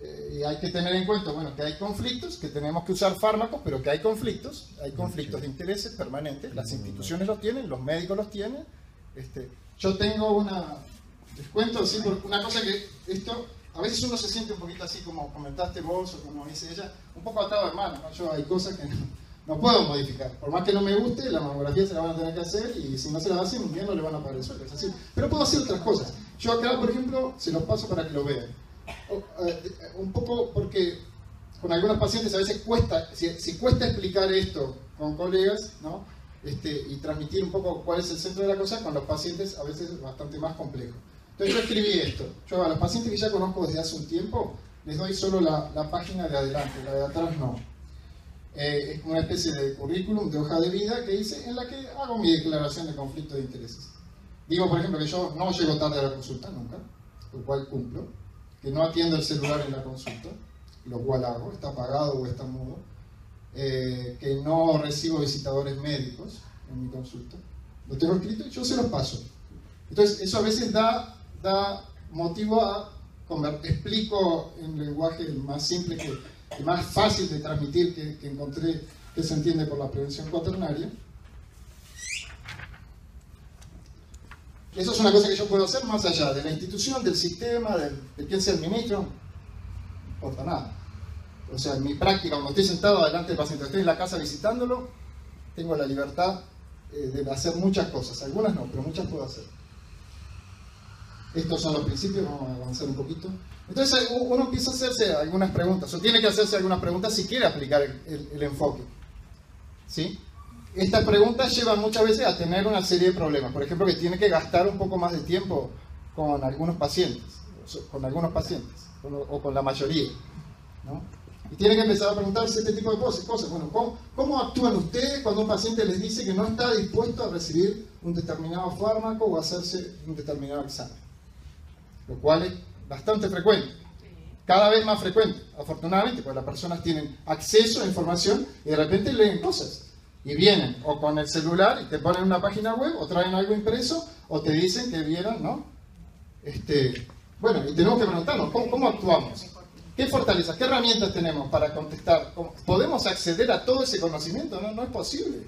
Eh, y hay que tener en cuenta, bueno, que hay conflictos, que tenemos que usar fármacos, pero que hay conflictos, hay conflictos de intereses permanentes, las instituciones los tienen, los médicos los tienen. Este, yo tengo una, les cuento así, una cosa que esto, a veces uno se siente un poquito así como comentaste vos o como dice ella, un poco atado de manos, ¿no? yo hay cosas que no, no, puedo modificar, por más que no me guste, la mamografía se la van a tener que hacer y si no se la hacen, un día no le van a pagar el sueldo, es así. Pero puedo hacer otras cosas. Yo acá, por ejemplo, se los paso para que lo vean. Un poco porque con algunos pacientes a veces cuesta, si, si cuesta explicar esto con colegas, ¿no? Este, y transmitir un poco cuál es el centro de la cosa, con los pacientes a veces es bastante más complejo. Entonces yo escribí esto. Yo a los pacientes que ya conozco desde hace un tiempo, les doy solo la, la página de adelante, la de atrás no. Eh, es una especie de currículum, de hoja de vida que hice, en la que hago mi declaración de conflicto de intereses. Digo, por ejemplo, que yo no llego tarde a la consulta nunca, lo cual cumplo, que no atiendo el celular en la consulta, lo cual hago, está apagado o está mudo, eh, que no recibo visitadores médicos en mi consulta. Lo tengo escrito y yo se los paso. Entonces, eso a veces da, da motivo a, explico en lenguaje más simple que, más fácil de transmitir que, que encontré que se entiende por la prevención cuaternaria. Eso es una cosa que yo puedo hacer más allá de la institución, del sistema, de, quién sea el ministro. No importa nada. O sea, en mi práctica, cuando estoy sentado delante del paciente, estoy en la casa visitándolo, tengo la libertad eh, de hacer muchas cosas. Algunas no, pero muchas puedo hacer. Estos son los principios, vamos a avanzar un poquito. Entonces uno empieza a hacerse algunas preguntas, o tiene que hacerse algunas preguntas si quiere aplicar el, el, el enfoque. ¿Sí? Estas preguntas llevan muchas veces a tener una serie de problemas. Por ejemplo, que tiene que gastar un poco más de tiempo con algunos pacientes, con algunos pacientes, o con la mayoría. ¿no? Y tiene que empezar a preguntarse este tipo de cosas. Bueno, ¿cómo, ¿cómo, actúan ustedes cuando un paciente les dice que no está dispuesto a recibir un determinado fármaco o hacerse un determinado examen? Lo cual es bastante frecuente. Cada vez más frecuente, afortunadamente, porque las personas tienen acceso a información y de repente leen cosas. Y vienen o con el celular y te ponen una página web, o traen algo impreso, o te dicen que vieron, ¿no? Este, bueno, y tenemos que preguntarnos, ¿cómo, cómo actuamos? ¿Qué fortalezas, qué herramientas tenemos para contestar? ¿Podemos acceder a todo ese conocimiento? No, no es posible.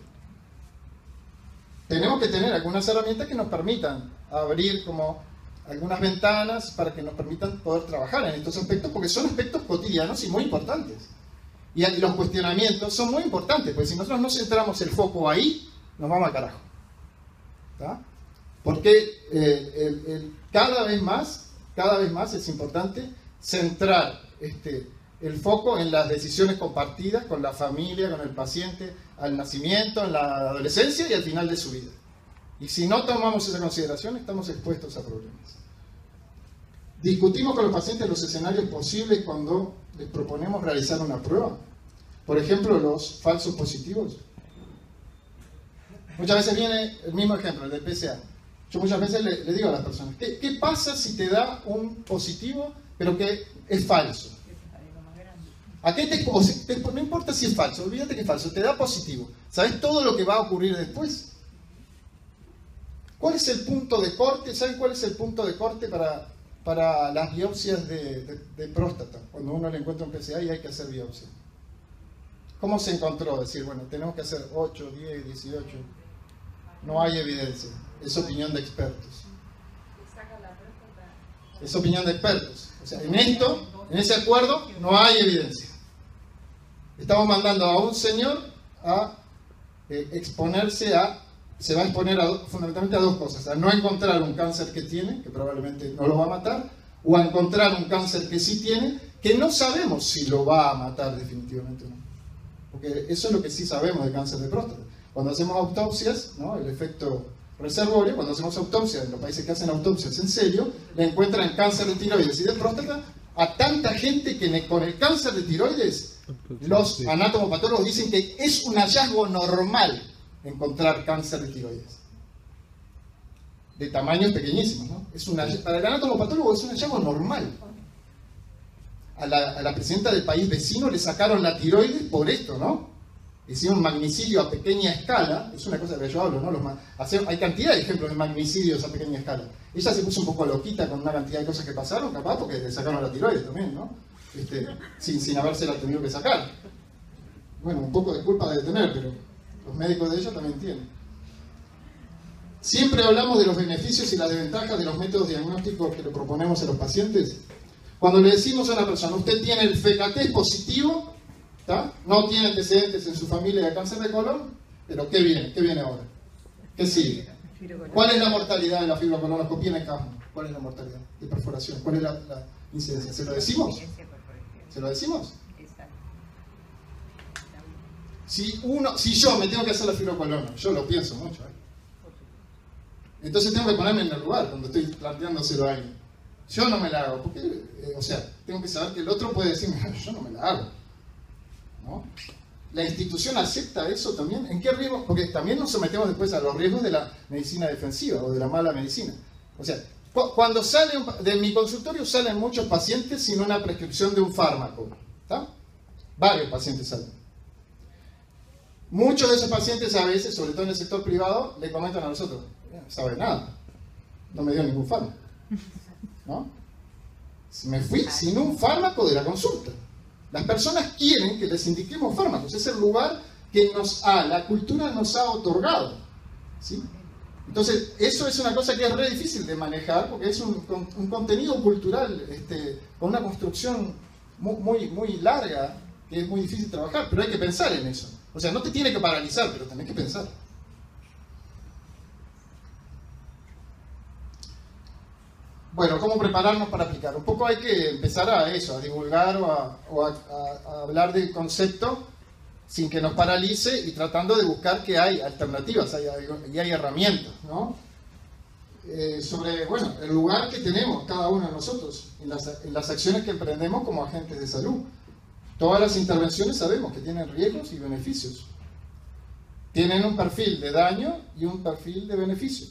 Tenemos que tener algunas herramientas que nos permitan abrir como algunas ventanas para que nos permitan poder trabajar en estos aspectos, porque son aspectos cotidianos y muy importantes. Y los cuestionamientos son muy importantes, porque si nosotros no centramos el foco ahí, nos vamos al carajo. Porque eh, cada vez más, cada vez más es importante centrar este, el foco en las decisiones compartidas con la familia, con el paciente, al nacimiento, en la adolescencia y al final de su vida. Y si no tomamos esa consideración, estamos expuestos a problemas. Discutimos con los pacientes los escenarios posibles cuando les proponemos realizar una prueba. Por ejemplo, los falsos positivos. Muchas veces viene el mismo ejemplo, el del PSA. Yo muchas veces le, digo a las personas, ¿qué, ¿qué, pasa si te da un positivo, pero que es falso? ¿A qué te, te, no importa si es falso, olvídate que es falso, te da positivo. ¿Sabes todo lo que va a ocurrir después? ¿Cuál es el punto de corte? ¿Saben cuál es el punto de corte para, para las biopsias de, de, próstata? Cuando uno le encuentra un PSA y hay que hacer biopsia. ¿Cómo se encontró? Decir, bueno, tenemos que hacer 8, 10, 18. No hay evidencia. Es opinión de expertos. Es opinión de expertos. O sea, en esto, en ese acuerdo, no hay evidencia. Estamos mandando a un señor a eh, exponerse a se va a exponer fundamentalmente a dos cosas, a no encontrar un cáncer que tiene, que probablemente no lo va a matar, o a encontrar un cáncer que sí tiene, que no sabemos si lo va a matar definitivamente o no. Porque eso es lo que sí sabemos de cáncer de próstata. Cuando hacemos autopsias, ¿no? el efecto reservorio, cuando hacemos autopsias en los países que hacen autopsias en serio, le encuentran cáncer de tiroides y de próstata a tanta gente que con el cáncer de tiroides Los anatomopatólogos dicen que es un hallazgo normal encontrar cáncer de tiroides. De tamaños pequeñísimos, ¿no? Es una, para el anatomopatólogo es un hallazgo normal. A la, presidenta del país vecino le sacaron la tiroides por esto, ¿no? Hicieron un magnicidio a pequeña escala, es una cosa que yo hablo, ¿no? Hay cantidad de ejemplos de magnicidios a pequeña escala. Ella se puso un poco loquita con una cantidad de cosas que pasaron, capaz, porque le sacaron la tiroides también, ¿no? Este, sin, sin habérsela tenido que sacar. Bueno, un poco de culpa debe tener, pero los médicos de ella también tienen. Siempre hablamos de los beneficios y las desventajas de los métodos diagnósticos que le proponemos a los pacientes. Cuando le decimos a una persona, usted tiene el FKT positivo, no tiene antecedentes en su familia de cáncer de colon, pero ¿qué viene? ¿Qué viene ahora? ¿Qué sigue? ¿Cuál es la mortalidad de la fibrocolonoscopía en el campo? ¿Cuál es la mortalidad de perforación? ¿Cuál es la, incidencia? ¿Se lo decimos? ¿Se lo decimos? Si, uno, si yo me tengo que hacer la fibrocolona, yo lo pienso mucho, ¿eh? entonces tengo que ponerme en el lugar cuando estoy planteándoselo a alguien. Yo no me la hago, eh, o sea, tengo que saber que el otro puede decirme, yo no me la hago. ¿La institución acepta eso también? ¿En qué riesgo? Porque también nos sometemos después a los riesgos de la medicina defensiva o de la mala medicina. O sea, cuando sale de mi consultorio salen muchos pacientes sin una prescripción de un fármaco. ¿está? Varios pacientes salen. Muchos de esos pacientes a veces, sobre todo en el sector privado, le comentan a nosotros, no sabe nada, no me dio ningún fármaco. ¿No? Me fui sin un fármaco de la consulta. Las personas quieren que les indiquemos fármacos, es el lugar que nos ha, la cultura nos ha otorgado. ¿sí? Entonces, eso es una cosa que es re difícil de manejar porque es un, contenido cultural este, con una construcción muy, muy, larga que es muy difícil trabajar, pero hay que pensar en eso. O sea, no te tiene que paralizar, pero tenés que pensar. Bueno, ¿cómo prepararnos para aplicar? Un poco hay que empezar a eso, a divulgar o a, hablar del concepto sin que nos paralice y tratando de buscar que hay alternativas hay, y hay herramientas, ¿no? Eh, sobre, bueno, el lugar que tenemos cada uno de nosotros en las, en las acciones que emprendemos como agentes de salud. Todas las intervenciones sabemos que tienen riesgos y beneficios. Tienen un perfil de daño y un perfil de beneficio.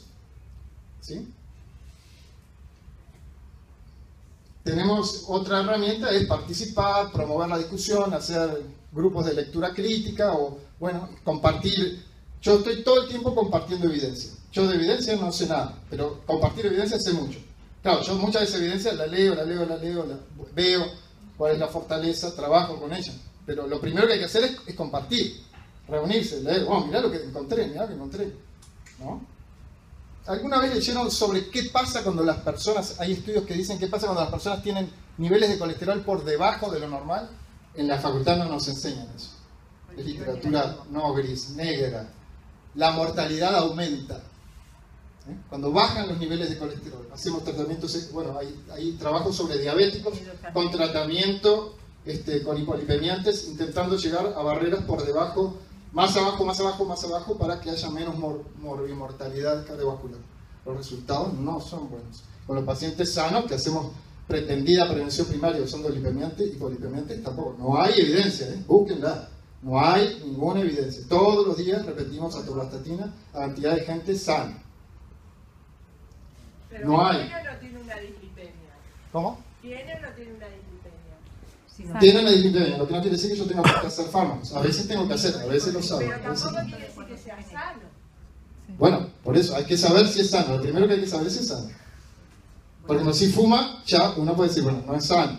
¿Sí? Tenemos otra herramienta, es participar, promover la discusión, hacer grupos de lectura crítica o, bueno, compartir. Yo estoy todo el tiempo compartiendo evidencia. Yo de evidencia no sé nada, pero compartir evidencia sé mucho. Claro, yo muchas de evidencias la leo, la leo, la leo, la veo cuál es la fortaleza, trabajo con ella. Pero lo primero que hay que hacer es, compartir, reunirse, leer, oh, mirá lo que encontré, mirá lo que encontré. ¿No? ¿Alguna vez leyeron sobre qué pasa cuando las personas, hay estudios que dicen qué pasa cuando las personas tienen niveles de colesterol por debajo de lo normal? En la facultad no nos enseñan eso. Es literatura no gris, negra. La mortalidad aumenta. ¿eh? Cuando bajan los niveles de colesterol, hacemos tratamientos, bueno, hay, hay trabajos sobre diabéticos con tratamiento este, con hipolipemiantes, intentando llegar a barreras por debajo más abajo, más abajo, más abajo para que haya menos mor mortalidad cardiovascular. Los resultados no son buenos. Con los pacientes sanos que hacemos pretendida prevención primaria usando lipemiante y polipemiante tampoco. No hay evidencia, ¿eh? búsquenla. No hay ninguna evidencia. Todos los días repetimos atorvastatina a cantidad de gente sana. Pero no hay. no tiene una dislipemia. ¿Cómo? ¿Tiene o no tiene una dislipemia? Tienen la que no quiere decir que yo tenga que hacer fármacos. A veces tengo que hacer, a veces lo sabe. Pero tampoco quiere decir que sea sano. Bueno, por eso hay que saber si es sano. Lo primero que hay que saber es si es sano. Porque si fuma, ya uno puede decir, bueno, no es sano.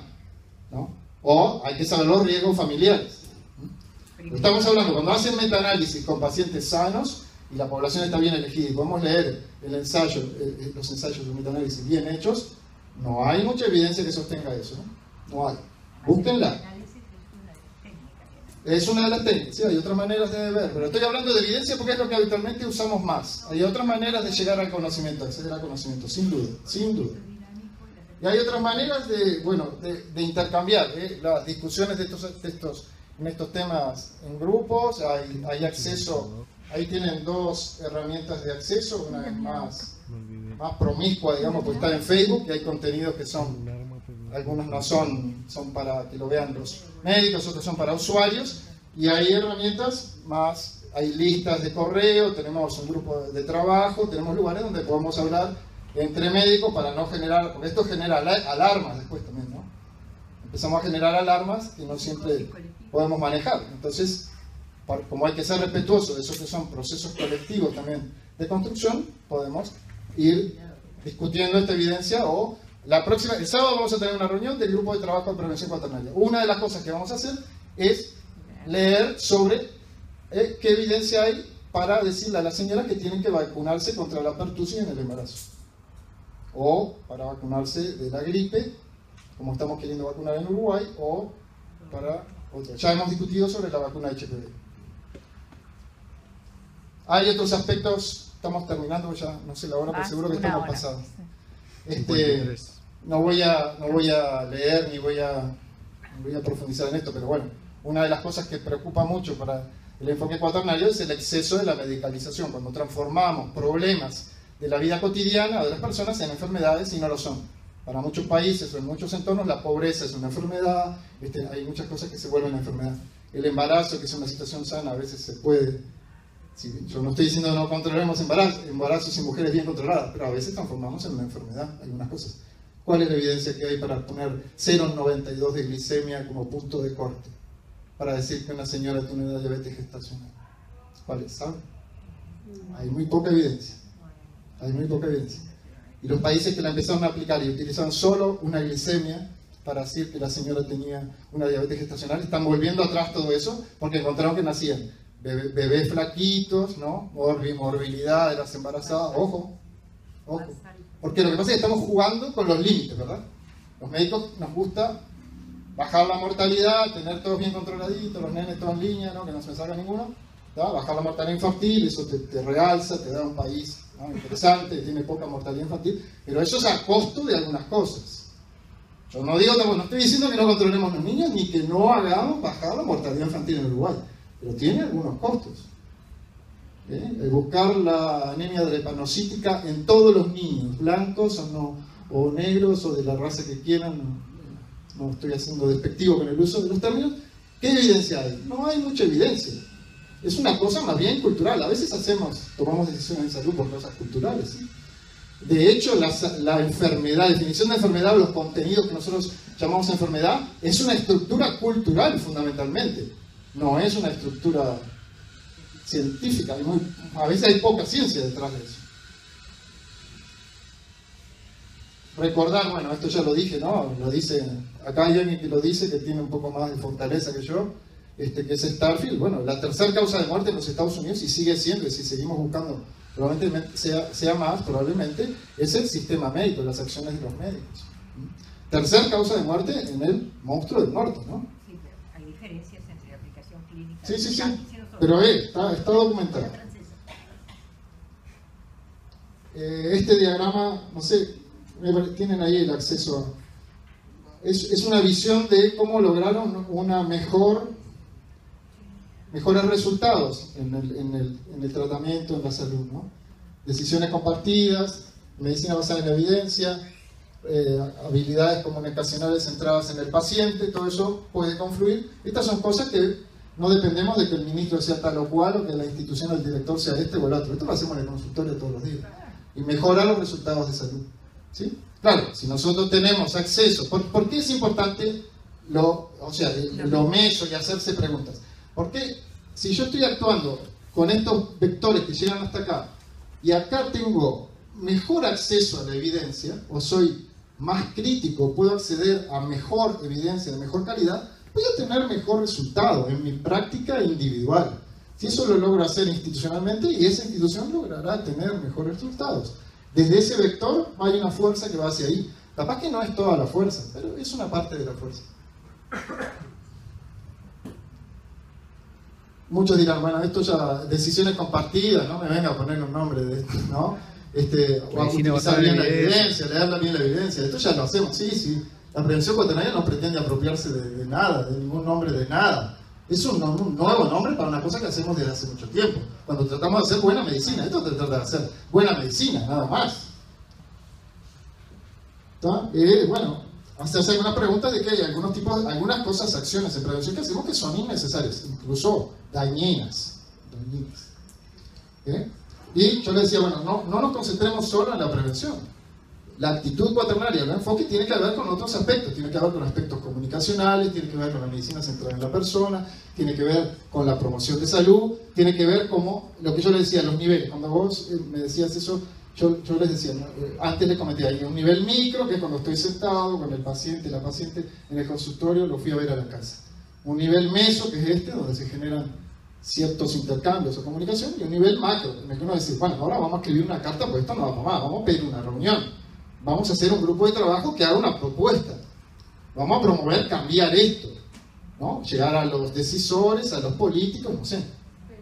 ¿no? O hay que saber los riesgos familiares. Estamos hablando, cuando hacen metaanálisis con pacientes sanos y la población está bien elegida y podemos leer el ensayo, eh, eh, los ensayos de metaanálisis bien hechos, no hay mucha evidencia que sostenga eso. ¿no? no hay. Búsquenla. Es una de las técnicas, sí, hay otras maneras de ver, pero estoy hablando de evidencia porque es lo que habitualmente usamos más. Hay otras maneras de llegar al conocimiento, acceder al conocimiento, sin duda, sin duda. Y hay otras maneras de, bueno, de, intercambiar ¿eh? las discusiones de estos, estos, en estos temas en grupos, hay, hay acceso, ahí tienen dos herramientas de acceso, una es más, más promiscua, digamos, porque está en Facebook y hay contenidos que son algunos no son, son para que lo vean los médicos, otros son para usuarios, y hay herramientas más, hay listas de correo, tenemos un grupo de trabajo, tenemos lugares donde podemos hablar entre médicos para no generar, porque esto genera alarmas después también, ¿no? Empezamos a generar alarmas que no siempre podemos manejar. Entonces, como hay que ser respetuoso de esos que son procesos colectivos también de construcción, podemos ir discutiendo esta evidencia o la próxima, el sábado vamos a tener una reunión del grupo de trabajo de prevención cuaternaria. Una de las cosas que vamos a hacer es leer sobre eh, qué evidencia hay para decirle a las señoras que tienen que vacunarse contra la pertusis en el embarazo. O para vacunarse de la gripe, como estamos queriendo vacunar en Uruguay, o para otra. Ya hemos discutido sobre la vacuna HPV. Hay otros aspectos, estamos terminando ya, no sé la hora, pero seguro que estamos pasados. Este, no, voy a, no voy a leer ni voy a, voy a profundizar en esto, pero bueno, una de las cosas que preocupa mucho para el enfoque cuaternario es el exceso de la medicalización, cuando transformamos problemas de la vida cotidiana de las personas en enfermedades y no lo son. Para muchos países o en muchos entornos la pobreza es una enfermedad, este, hay muchas cosas que se vuelven enfermedad. El embarazo, que es una situación sana, a veces se puede yo no estoy diciendo no controlemos embarazos, embarazos en mujeres bien controladas, pero a veces transformamos en una enfermedad algunas cosas. ¿Cuál es la evidencia que hay para poner 0,92 de glicemia como punto de corte? Para decir que una señora tiene una diabetes gestacional. ¿Cuál es? ¿Saben? Hay muy poca evidencia. Hay muy poca evidencia. Y los países que la empezaron a aplicar y utilizaban solo una glicemia para decir que la señora tenía una diabetes gestacional, están volviendo atrás todo eso porque encontraron que nacían bebés flaquitos, ¿no? Morbilidad de las embarazadas, ojo, ojo. Porque lo que pasa es que estamos jugando con los límites, ¿verdad? Los médicos nos gusta bajar la mortalidad, tener todos bien controladitos, los nenes todos en línea, ¿no? que no se salga ninguno, bajar la mortalidad infantil, eso te, realza, te da un país interesante, tiene poca mortalidad infantil, pero eso es a costo de algunas cosas. Yo no digo, no estoy diciendo que no controlemos los niños ni que no hagamos bajar la mortalidad infantil en Uruguay pero tiene algunos costos. ¿Eh? Buscar la anemia drepanocítica en todos los niños, blancos o, no, o negros o de la raza que quieran, no, estoy haciendo despectivo con el uso de los términos, ¿qué evidencia hay? No hay mucha evidencia. Es una cosa más bien cultural. A veces hacemos, tomamos decisiones en salud por cosas culturales. De hecho, la, la, enfermedad, definición de enfermedad o los contenidos que nosotros llamamos enfermedad, es una estructura cultural fundamentalmente no es una estructura científica, a veces hay poca ciencia detrás de eso. Recordar, bueno, esto ya lo dije, ¿no? Lo dice, acá hay alguien que lo dice, que tiene un poco más de fortaleza que yo, este, que es Starfield. Bueno, la tercera causa de muerte en los Estados Unidos, y sigue siendo, y si seguimos buscando, probablemente sea, sea más, probablemente, es el sistema médico, las acciones de los médicos. Tercer causa de muerte en el monstruo del norte, ¿no? Sí, sí, sí. Pero está, está documentado. Eh, este diagrama, no sé, tienen ahí el acceso a... Es, es una visión de cómo lograron una mejor mejores resultados en el, en, el, en el, tratamiento, en la salud. ¿no? Decisiones compartidas, medicina basada en la evidencia, eh, habilidades comunicacionales centradas en el paciente, todo eso puede confluir. Estas son cosas que no dependemos de que el ministro sea tal o cual o que la institución o el director sea este o el otro. Esto lo hacemos en el consultorio todos los días. Y mejora los resultados de salud. ¿Sí? Claro, si nosotros tenemos acceso, ¿por, qué es importante lo, o sea, lo meso y hacerse preguntas? Porque si yo estoy actuando con estos vectores que llegan hasta acá y acá tengo mejor acceso a la evidencia o soy más crítico, puedo acceder a mejor evidencia de mejor calidad, voy a tener mejor resultado en mi práctica individual. Si eso lo logro hacer institucionalmente y esa institución logrará tener mejores resultados. Desde ese vector hay una fuerza que va hacia ahí. Capaz que no es toda la fuerza, pero es una parte de la fuerza. Muchos dirán, bueno, esto ya, decisiones compartidas, no me venga a poner un nombre de esto, ¿no? Este, o a utilizar bien la evidencia, leerla bien la evidencia, esto ya lo hacemos, sí, sí, la prevención cuaternaria no pretende apropiarse de, nada, de ningún nombre de nada. Es un, nuevo nombre para una cosa que hacemos desde hace mucho tiempo. Cuando tratamos de hacer buena medicina, esto trata de hacer buena medicina, nada más. Eh, bueno, hacerse algunas preguntas de que hay algunos tipos, algunas cosas, acciones de prevención que hacemos que son innecesarias, incluso dañinas. dañinas. ¿Eh? Y yo le decía, bueno, no, no nos concentremos solo en la prevención. La actitud cuaternaria, el enfoque tiene que ver con otros aspectos, tiene que ver con aspectos comunicacionales, tiene que ver con la medicina centrada en la persona, tiene que ver con la promoción de salud, tiene que ver como lo que yo le decía, los niveles. Cuando vos eh, me decías eso, yo, yo les decía, eh, antes les comenté, hay un nivel micro, que es cuando estoy sentado con el paciente, la paciente en el consultorio, lo fui a ver a la casa. Un nivel meso, que es este, donde se generan ciertos intercambios o comunicación, y un nivel macro, en el que uno dice, bueno, ahora vamos a escribir una carta, pues esto no va más, vamos a pedir una reunión, vamos a hacer un grupo de trabajo que haga una propuesta, vamos a promover cambiar esto, ¿no? llegar a los decisores, a los políticos, no sé.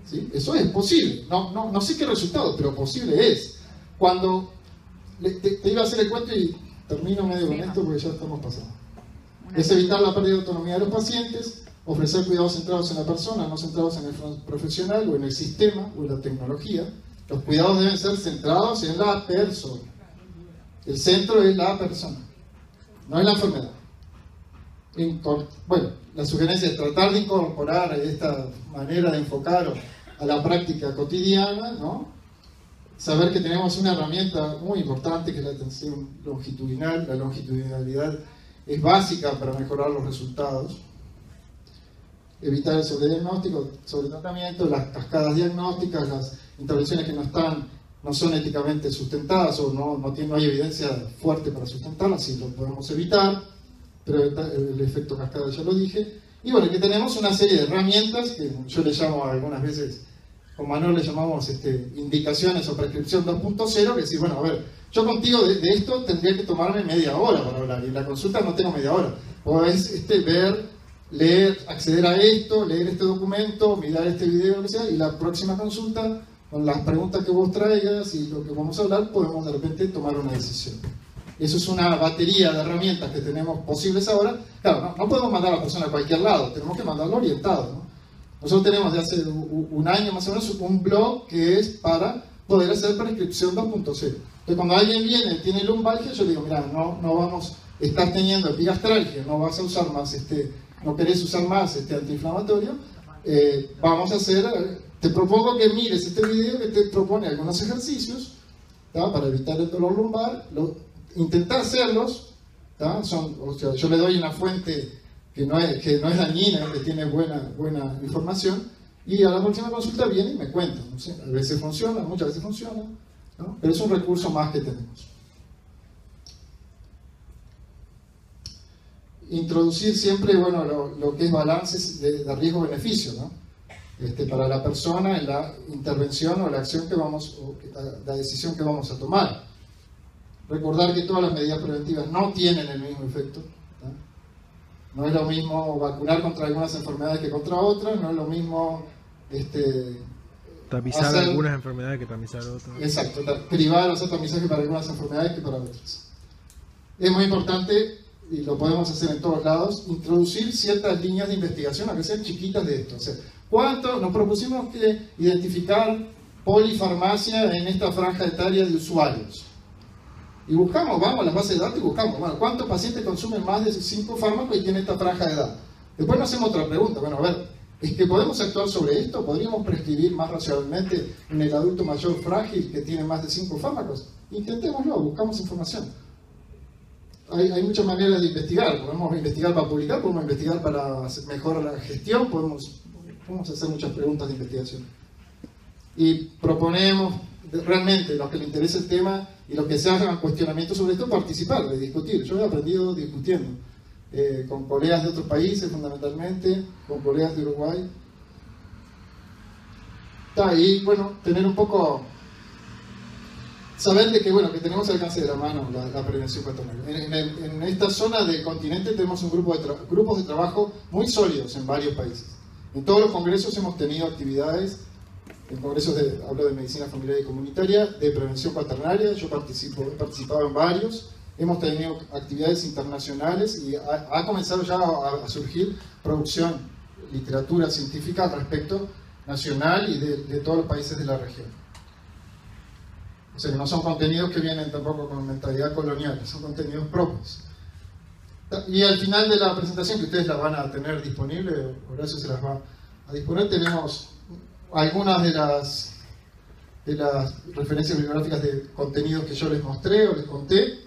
¿sí? Eso es posible, no, no, no sé qué resultado, pero posible es cuando te, iba a hacer el cuento y termino medio con esto porque ya estamos pasando. Es evitar la pérdida de autonomía de los pacientes, ofrecer cuidados centrados en la persona, no centrados en el profesional o en el sistema o en la tecnología. Los cuidados deben ser centrados en la persona. El centro es la persona, no es la enfermedad. Bueno, la sugerencia es tratar de incorporar esta manera de enfocar a la práctica cotidiana, ¿no? saber que tenemos una herramienta muy importante que es la atención longitudinal. La longitudinalidad es básica para mejorar los resultados. Evitar el sobrediagnóstico, sobretratamiento, las cascadas diagnósticas, las intervenciones que no están, no son éticamente sustentadas o no, no, tiene, hay evidencia fuerte para sustentarlas, si lo podemos evitar, pero el efecto cascada ya lo dije. Y bueno, que tenemos una serie de herramientas que yo le llamo algunas veces como Manuel le llamamos este, indicaciones o prescripción 2.0, que decir, bueno, a ver, yo contigo de, esto tendría que tomarme media hora para hablar, y la consulta no tengo media hora. Podés este, ver, leer, acceder a esto, leer este documento, mirar este video, lo que sea, y la próxima consulta, con las preguntas que vos traigas y lo que vamos a hablar, podemos de repente tomar una decisión. Eso es una batería de herramientas que tenemos posibles ahora. Claro, no, no podemos mandar a la persona a cualquier lado, tenemos que mandarlo orientado. ¿no? Nosotros tenemos de hace un año más o menos un blog que es para poder hacer prescripción 2.0. Entonces, cuando alguien viene tiene lumbalgia, yo digo, mira, no, no vamos, estás teniendo epigastralgia, no vas a usar más, este, no querés usar más este antiinflamatorio, eh, vamos a hacer, te propongo que mires este video que te propone algunos ejercicios para evitar el dolor lumbar, lo, intentar hacerlos, Son, o sea, yo le doy una fuente que no es, no dañina, que tiene buena, buena información, y a la próxima consulta viene y me cuenta. A veces funciona, muchas veces funciona, pero es un recurso más que tenemos. Introducir siempre bueno, lo, que es balances de, riesgo-beneficio este, para la persona en la intervención o la acción que vamos, o la decisión que vamos a tomar. Recordar que todas las medidas preventivas no tienen el mismo efecto. No es lo mismo vacunar contra algunas enfermedades que contra otras, no es lo mismo este, tamizar algunas enfermedades que tamizar otras. Exacto, privar o hacer tamizaje para algunas enfermedades que para otras. Es muy importante, y lo podemos hacer en todos lados, introducir ciertas líneas de investigación, aunque sean chiquitas de esto. O sea, ¿cuánto nos propusimos que identificar polifarmacia en esta franja etaria de usuarios? Y buscamos, vamos a las bases de datos y buscamos, bueno, ¿cuántos pacientes consumen más de 5 fármacos y tienen esta franja de edad? Después nos hacemos otra pregunta, bueno, a ver, ¿es que podemos actuar sobre esto? ¿Podríamos prescribir más racionalmente en el adulto mayor frágil que tiene más de 5 fármacos? Intentémoslo, buscamos información. Hay, hay, muchas maneras de investigar, podemos investigar para publicar, podemos investigar para mejorar la gestión, podemos, podemos hacer muchas preguntas de investigación. Y proponemos, realmente, los que les interese el tema, y los que se hagan cuestionamientos sobre esto, participar, de discutir. Yo he aprendido discutiendo eh, con colegas de otros países fundamentalmente, con colegas de Uruguay. y bueno, tener un poco, saber de que, bueno, que tenemos alcance de la mano la, prevención En, en, esta zona del continente tenemos un grupo de grupos de trabajo muy sólidos en varios países. En todos los congresos hemos tenido actividades en congresos de, hablo de medicina familiar y comunitaria, de prevención cuaternaria, yo participo, he participado en varios, hemos tenido actividades internacionales y ha, comenzado ya a, surgir producción, literatura científica al respecto nacional y de, todos los países de la región. O sea, que no son contenidos que vienen tampoco con mentalidad colonial, son contenidos propios. Y al final de la presentación, que ustedes la van a tener disponible, Horacio se las va a disponer, tenemos algunas de las, de las referencias bibliográficas de contenidos que yo les mostré o les conté.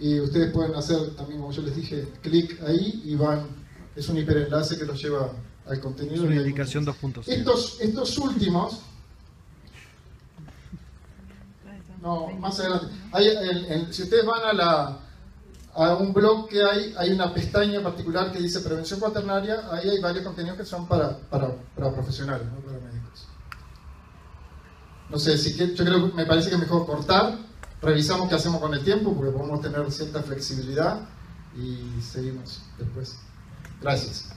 Y ustedes pueden hacer también, como yo les dije, clic ahí y van, es un hiperenlace que los lleva al contenido. Es una indicación 2.0. Estos, estos últimos, no, más adelante, hay, el- el- si ustedes van a la, a un blog que hay, hay una pestaña particular que dice prevención cuaternaria, ahí hay varios contenidos que son para, para, para profesionales, no para médicos. No sé, si que- yo creo que me parece que es mejor cortar, revisamos qué hacemos con el tiempo, porque podemos tener cierta flexibilidad y seguimos después. Gracias.